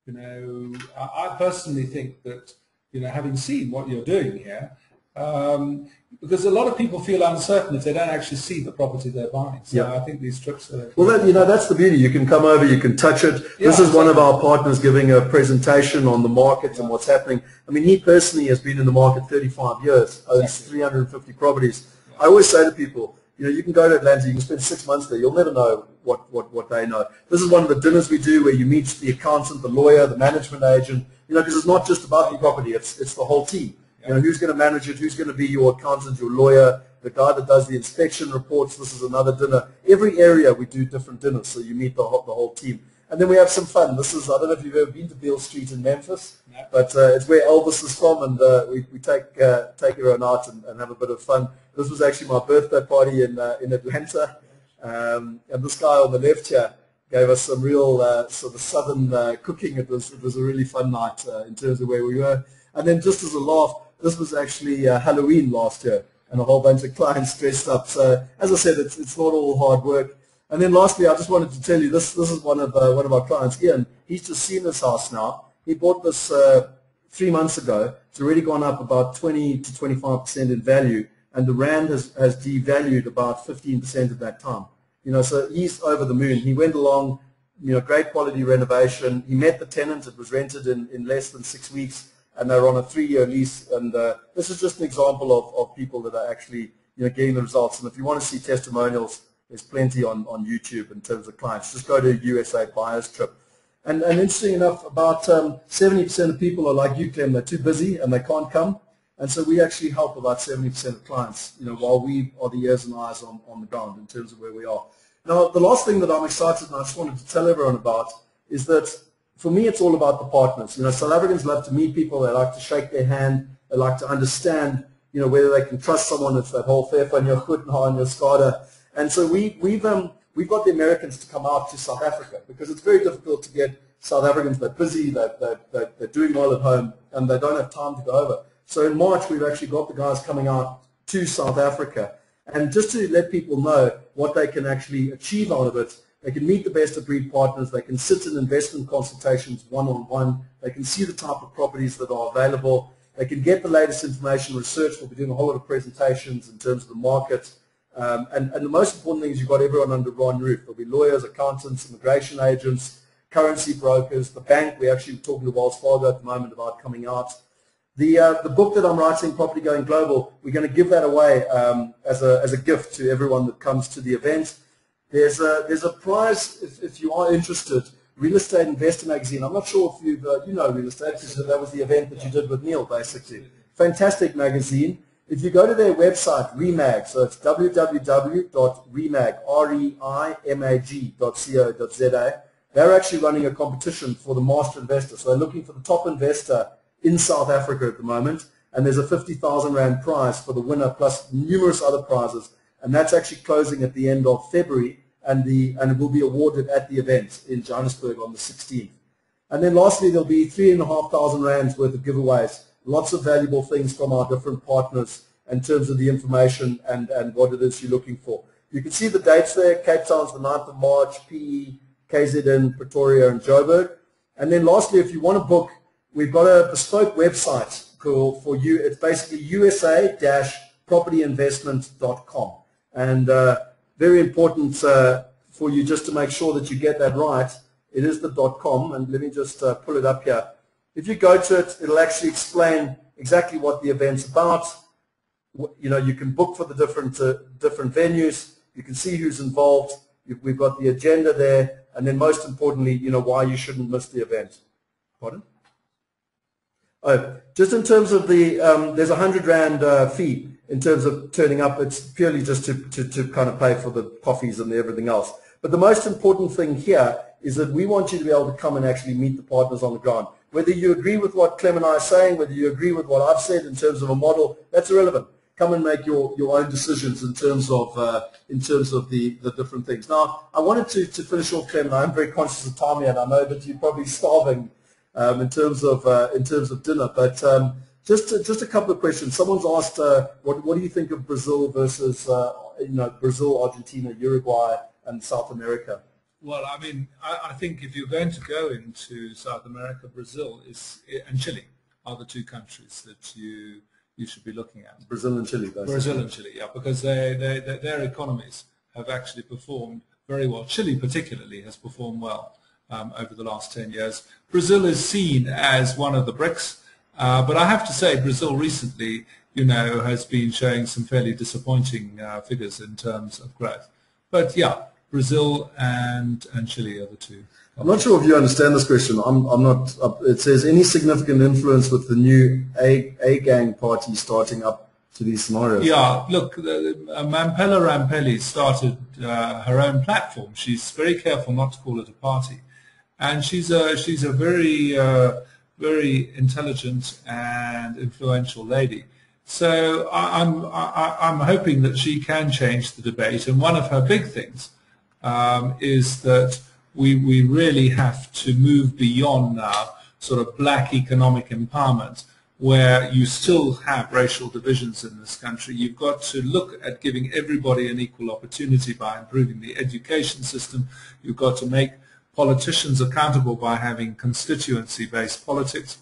You know, I, I personally think that, you know, having seen what you're doing here, um, because a lot of people feel uncertain if they don't actually see the property they're buying. So yeah. I think these trips are... Well, that, you know, that's the beauty. You can come over, you can touch it. Yeah, this is exactly. one of our partners giving a presentation on the market yeah. and what's happening. I mean, he personally has been in the market 35 years, owns exactly. 350 properties. I always say to people, You know, you can go to Atlanta, you can spend six months there, you'll never know what, what, what they know. This is one of the dinners we do where you meet the accountant, the lawyer, the management agent, you know, because it's not just about the property, it's, it's the whole team. You know, who's going to manage it, who's going to be your accountant, your lawyer, the guy that does the inspection reports, this is another dinner. Every area we do different dinners, so you meet the the whole team. And then we have some fun. This is, I don't know if you've ever been to Beale Street in Memphis, no. but uh, it's where Elvis is from, and uh, we, we take uh, take everyone out and, and, have a bit of fun. This was actually my birthday party in uh, in Atlanta, um, and this guy on the left here gave us some real uh, sort of southern uh, cooking. It was it was a really fun night in terms of where we were. And then just as a laugh, this was actually Halloween last year, and a whole bunch of clients dressed up. So as I said, it's it's not all hard work. And then lastly, I just wanted to tell you this. This is one of uh, one of our clients, Ian. He's just seen this house now. He bought this uh, three months ago. It's already gone up about 20 to 25 percent in value, and the rand has, has devalued about 15 percent at that time. You know, so he's over the moon. He went along, you know, great quality renovation. He met the tenant. It was rented in, in less than six weeks, and they're on a three-year lease. And uh, this is just an example of, of people that are actually, you know, getting the results. And if you want to see testimonials there's plenty on, on YouTube in terms of clients. Just go to USA Buyers Trip. And, and interesting enough, about um, 70% of people are like you, Clem. They're too busy and they can't come. And so we actually help about 70% of clients, you know, while we are the ears and eyes on, on the ground in terms of where we are. Now, the last thing that I'm excited and I just wanted to tell everyone about is that for me, it's all about the partners. You know, South Africans love to meet people. They like to shake their hand. They like to understand, you know, whether they can trust someone. It's that whole fair your hood and your SCADA. And so we, we've, um, we've got the Americans to come out to South Africa because it's very difficult to get South Africans that are busy, that, that, they're doing well at home, and they don't have time to go over. So in March, we've actually got the guys coming out to South Africa. And just to let people know what they can actually achieve out of it, they can meet the best of breed partners, they can sit in investment consultations one-on-one, they can see the type of properties that are available, they can get the latest information research. We'll be doing a whole lot of presentations in terms of the market, um, and, and the most important thing is you've got everyone under one roof. There'll be lawyers, accountants, immigration agents, currency brokers, the bank. We're actually talking to Wells Fargo at the moment about coming out. The, uh, the book that I'm writing, Property Going Global, we're going to give that away um, as, a, as a gift to everyone that comes to the event. There's a, there's a prize, if, if you are interested, Real Estate Investor Magazine. I'm not sure if you've, uh, you know real estate because that was the event that you did with Neil, basically. Fantastic magazine. If you go to their website, Remag, so it's www.remag.co.za, they're actually running a competition for the master investor. So they're looking for the top investor in South Africa at the moment, and there's a 50,000 Rand prize for the winner plus numerous other prizes, and that's actually closing at the end of February, and, the, and it will be awarded at the event in Johannesburg on the 16th. And then lastly, there'll be 3,500 Rands worth of giveaways lots of valuable things from our different partners in terms of the information and, and what it is you're looking for. You can see the dates there. Cape Town's the 9th of March, PE, KZN, Pretoria, and Joburg. And then lastly, if you want to book, we've got a bespoke website for, for you. It's basically usa-propertyinvestment.com. And uh, very important uh, for you just to make sure that you get that right. It is the .com, and let me just uh, pull it up here. If you go to it, it'll actually explain exactly what the event's about. You know, you can book for the different uh, different venues. You can see who's involved. We've got the agenda there, and then most importantly, you know, why you shouldn't miss the event. Pardon? Oh, just in terms of the, um, there's a hundred rand uh, fee in terms of turning up. It's purely just to, to, to kind of pay for the coffees and the everything else. But the most important thing here is that we want you to be able to come and actually meet the partners on the ground. Whether you agree with what Clem and I are saying, whether you agree with what I've said in terms of a model, that's irrelevant. Come and make your, your own decisions in terms of uh, in terms of the, the different things. Now, I wanted to, to finish off, Clem, and I'm very conscious of time and I know that you're probably starving um, in terms of uh, in terms of dinner. But um, just just a couple of questions. Someone's asked, uh, what what do you think of Brazil versus uh, you know Brazil, Argentina, Uruguay, and South America? Well, I mean, I, I, think if you're going to go into South America, Brazil is and Chile are the two countries that you you should be looking at. Brazil and Chile, basically. Brazil and Chile, yeah, because they, they, they, their economies have actually performed very well. Chile, particularly, has performed well um, over the last 10 years. Brazil is seen as one of the BRICS, uh, but I have to say Brazil recently you know, has been showing some fairly disappointing uh, figures in terms of growth. But yeah, Brazil and, and Chile are the two. I'm not sure if you understand this question. I'm, I'm not. It says any significant influence with the new A, Agang party starting up to these scenarios. Yeah, look, uh, Mamphela Ramphele started uh, her own platform. She's very careful not to call it a party, and she's a she's a very uh, very intelligent and influential lady. So I, I'm I, I'm hoping that she can change the debate. And one of her big things um, is that we we really have to move beyond now sort of black economic empowerment where you still have racial divisions in this country. You've got to look at giving everybody an equal opportunity by improving the education system. You've got to make politicians accountable by having constituency-based politics.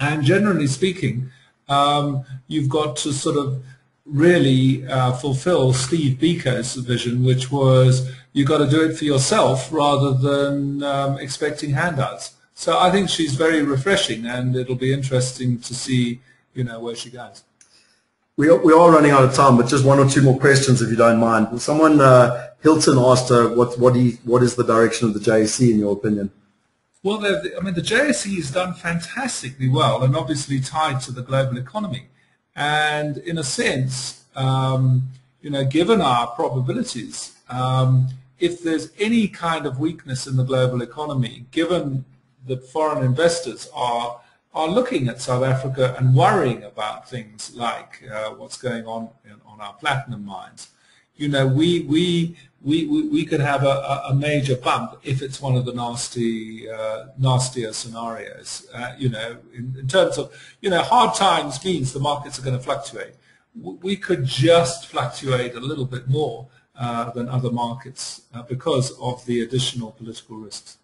And generally speaking, um, you've got to sort of really uh, fulfill Steve Biko's vision, which was you've got to do it for yourself rather than um, expecting handouts. So I think she's very refreshing, and it'll be interesting to see, you know, where she goes. We are, we are running out of time, but just one or two more questions, if you don't mind. Someone, uh, Hilton, asked uh, what what, he, what is the direction of the JSE in your opinion? Well, I mean, the JSE has done fantastically well, and obviously tied to the global economy. And in a sense, um, you know, given our probabilities, um, if there's any kind of weakness in the global economy, given that foreign investors are are looking at South Africa and worrying about things like uh, what's going on in, on our platinum mines. You know, we we we, we, could have a, a, major bump if it's one of the nasty uh, nastier scenarios. Uh, you know, in, in, terms of you know, hard times means the markets are going to fluctuate. We could just fluctuate a little bit more uh, than other markets uh, because of the additional political risks.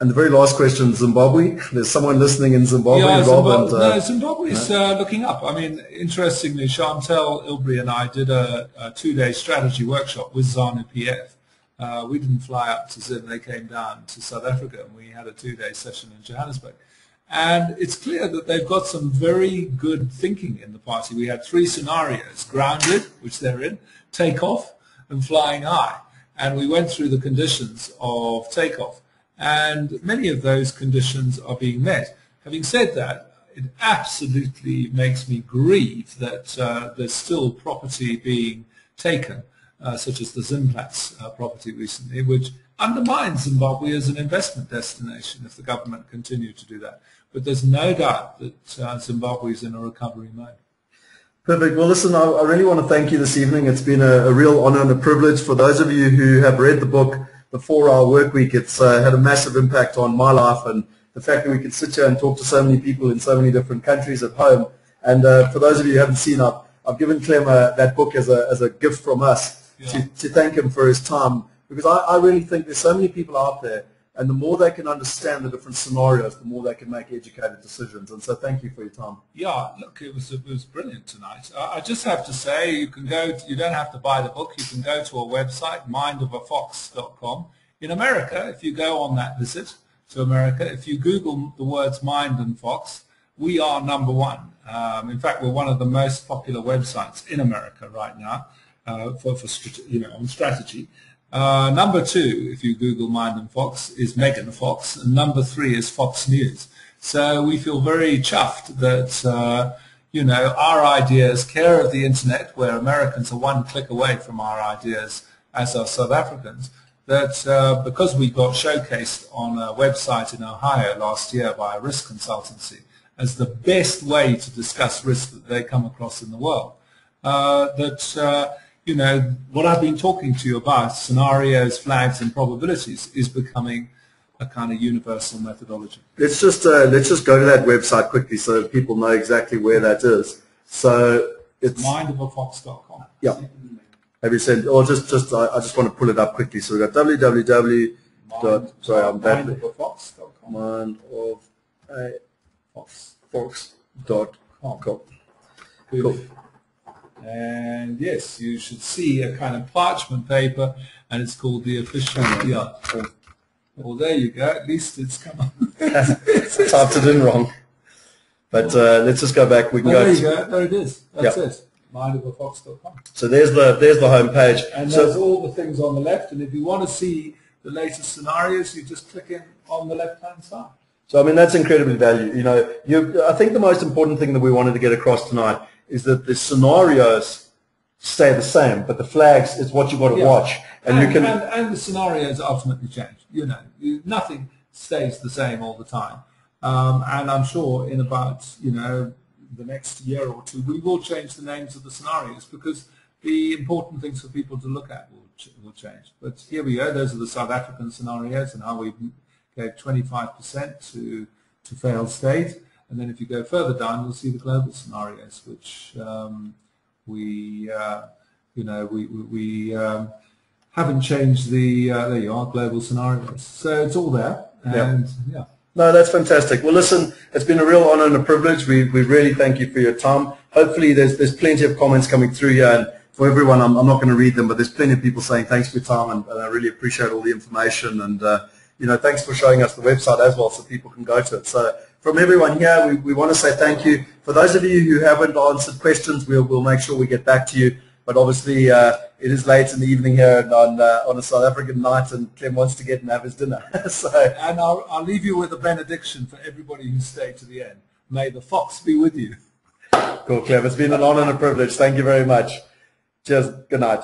And the very last question, Zimbabwe. There's someone listening in Zimbabwe. Yeah, Zimbabwe, and, uh, no, Zimbabwe is uh, looking up. I mean, interestingly, Chantell Ilbury and I did a, a two-day strategy workshop with ZANU PF. Uh, we didn't fly up to Zim. They came down to South Africa, and we had a two-day session in Johannesburg. And it's clear that they've got some very good thinking in the party. We had three scenarios, grounded, which they're in, takeoff, and flying high. And we went through the conditions of takeoff and many of those conditions are being met. Having said that, it absolutely makes me grieve that uh, there's still property being taken, uh, such as the Zimplats uh, property recently, which undermines Zimbabwe as an investment destination if the government continue to do that. But there's no doubt that uh, Zimbabwe is in a recovery mode. Perfect. Well, listen, I, I, really want to thank you this evening. It's been a, a real honor and a privilege for those of you who have read the book the four-hour work week, it's uh, had a massive impact on my life and the fact that we can sit here and talk to so many people in so many different countries at home. And uh, for those of you who haven't seen, I've, I've given Clem that book as a, as a gift from us yeah. to, to thank him for his time because I, I really think there's so many people out there and the more they can understand the different scenarios, the more they can make educated decisions. And so thank you for your time. Yeah, look, it was, it was brilliant tonight. I just have to say, you can go, to, you don't have to buy the book. You can go to a website, mindofafox.com. In America, if you go on that visit to America, if you Google the words mind and fox, we are number one. Um, in fact, we're one of the most popular websites in America right now uh, for, for you know, on strategy. Uh, number two, if you Google Mind and Fox, is Megan Fox, and number three is Fox News. So we feel very chuffed that uh, you know our ideas care of the internet, where Americans are one click away from our ideas, as are South Africans. That uh, because we got showcased on a website in Ohio last year by a risk consultancy as the best way to discuss risk that they come across in the world, uh, that uh, you know, what I've been talking to you about, scenarios, flags, and probabilities, is becoming a kind of universal methodology. Let's just uh, let's just go to that website quickly so people know exactly where that is. So it's mindofafox.com. Yeah. Have you said? Or just just I, I, just want to pull it up quickly. So we've got www. Dot, sorry, I'm bad. Mindofafox.com. Mind of a fox. Fox. Dot com. Cool. And yes, you should see a kind of parchment paper, and it's called the official. Yeah. Well, there you go. At least it's come on. Typed it in wrong. But uh, let's just go back. We can Oh, go. there you go. There it is. That's Yeah. it. Mindofafox.com. So there's the there's the home page. And so there's all the things on the left. And if you want to see the latest scenarios, you just click in on the left-hand side. So I mean that's incredibly valuable. You know, you, I think the most important thing that we wanted to get across tonight is that the scenarios stay the same, but the flags is what you've got to Yeah. watch, and, you can. and, and the scenarios ultimately change. You know, you, nothing stays the same all the time. Um, and I'm sure in about you know the next year or two, we will change the names of the scenarios because the important things for people to look at will, ch- will change. But here we go. Those are the South African scenarios and how we gave 25% to to failed state. And then if you go further down, you'll see the global scenarios, which um, we, uh, you know, we, we, we um, haven't changed the, uh, there you are, global scenarios. So it's all there. And yeah. No, that's fantastic. Well, listen, it's been a real honor and a privilege. We, we really thank you for your time. Hopefully there's, there's plenty of comments coming through here and for everyone, I'm, I'm not going to read them, but there's plenty of people saying thanks for your time and, and I really appreciate all the information and, uh, you know, thanks for showing us the website as well so people can go to it. So from everyone here, we, we want to say thank you. For those of you who haven't answered questions, we'll, we'll make sure we get back to you. But obviously, uh, it is late in the evening here on, uh, on a South African night and Clem wants to get and have his dinner. so And I'll, I'll leave you with a benediction for everybody who stayed to the end. May the fox be with you. Cool, Clem. It's been an honor and a privilege. Thank you very much. Cheers. Good night.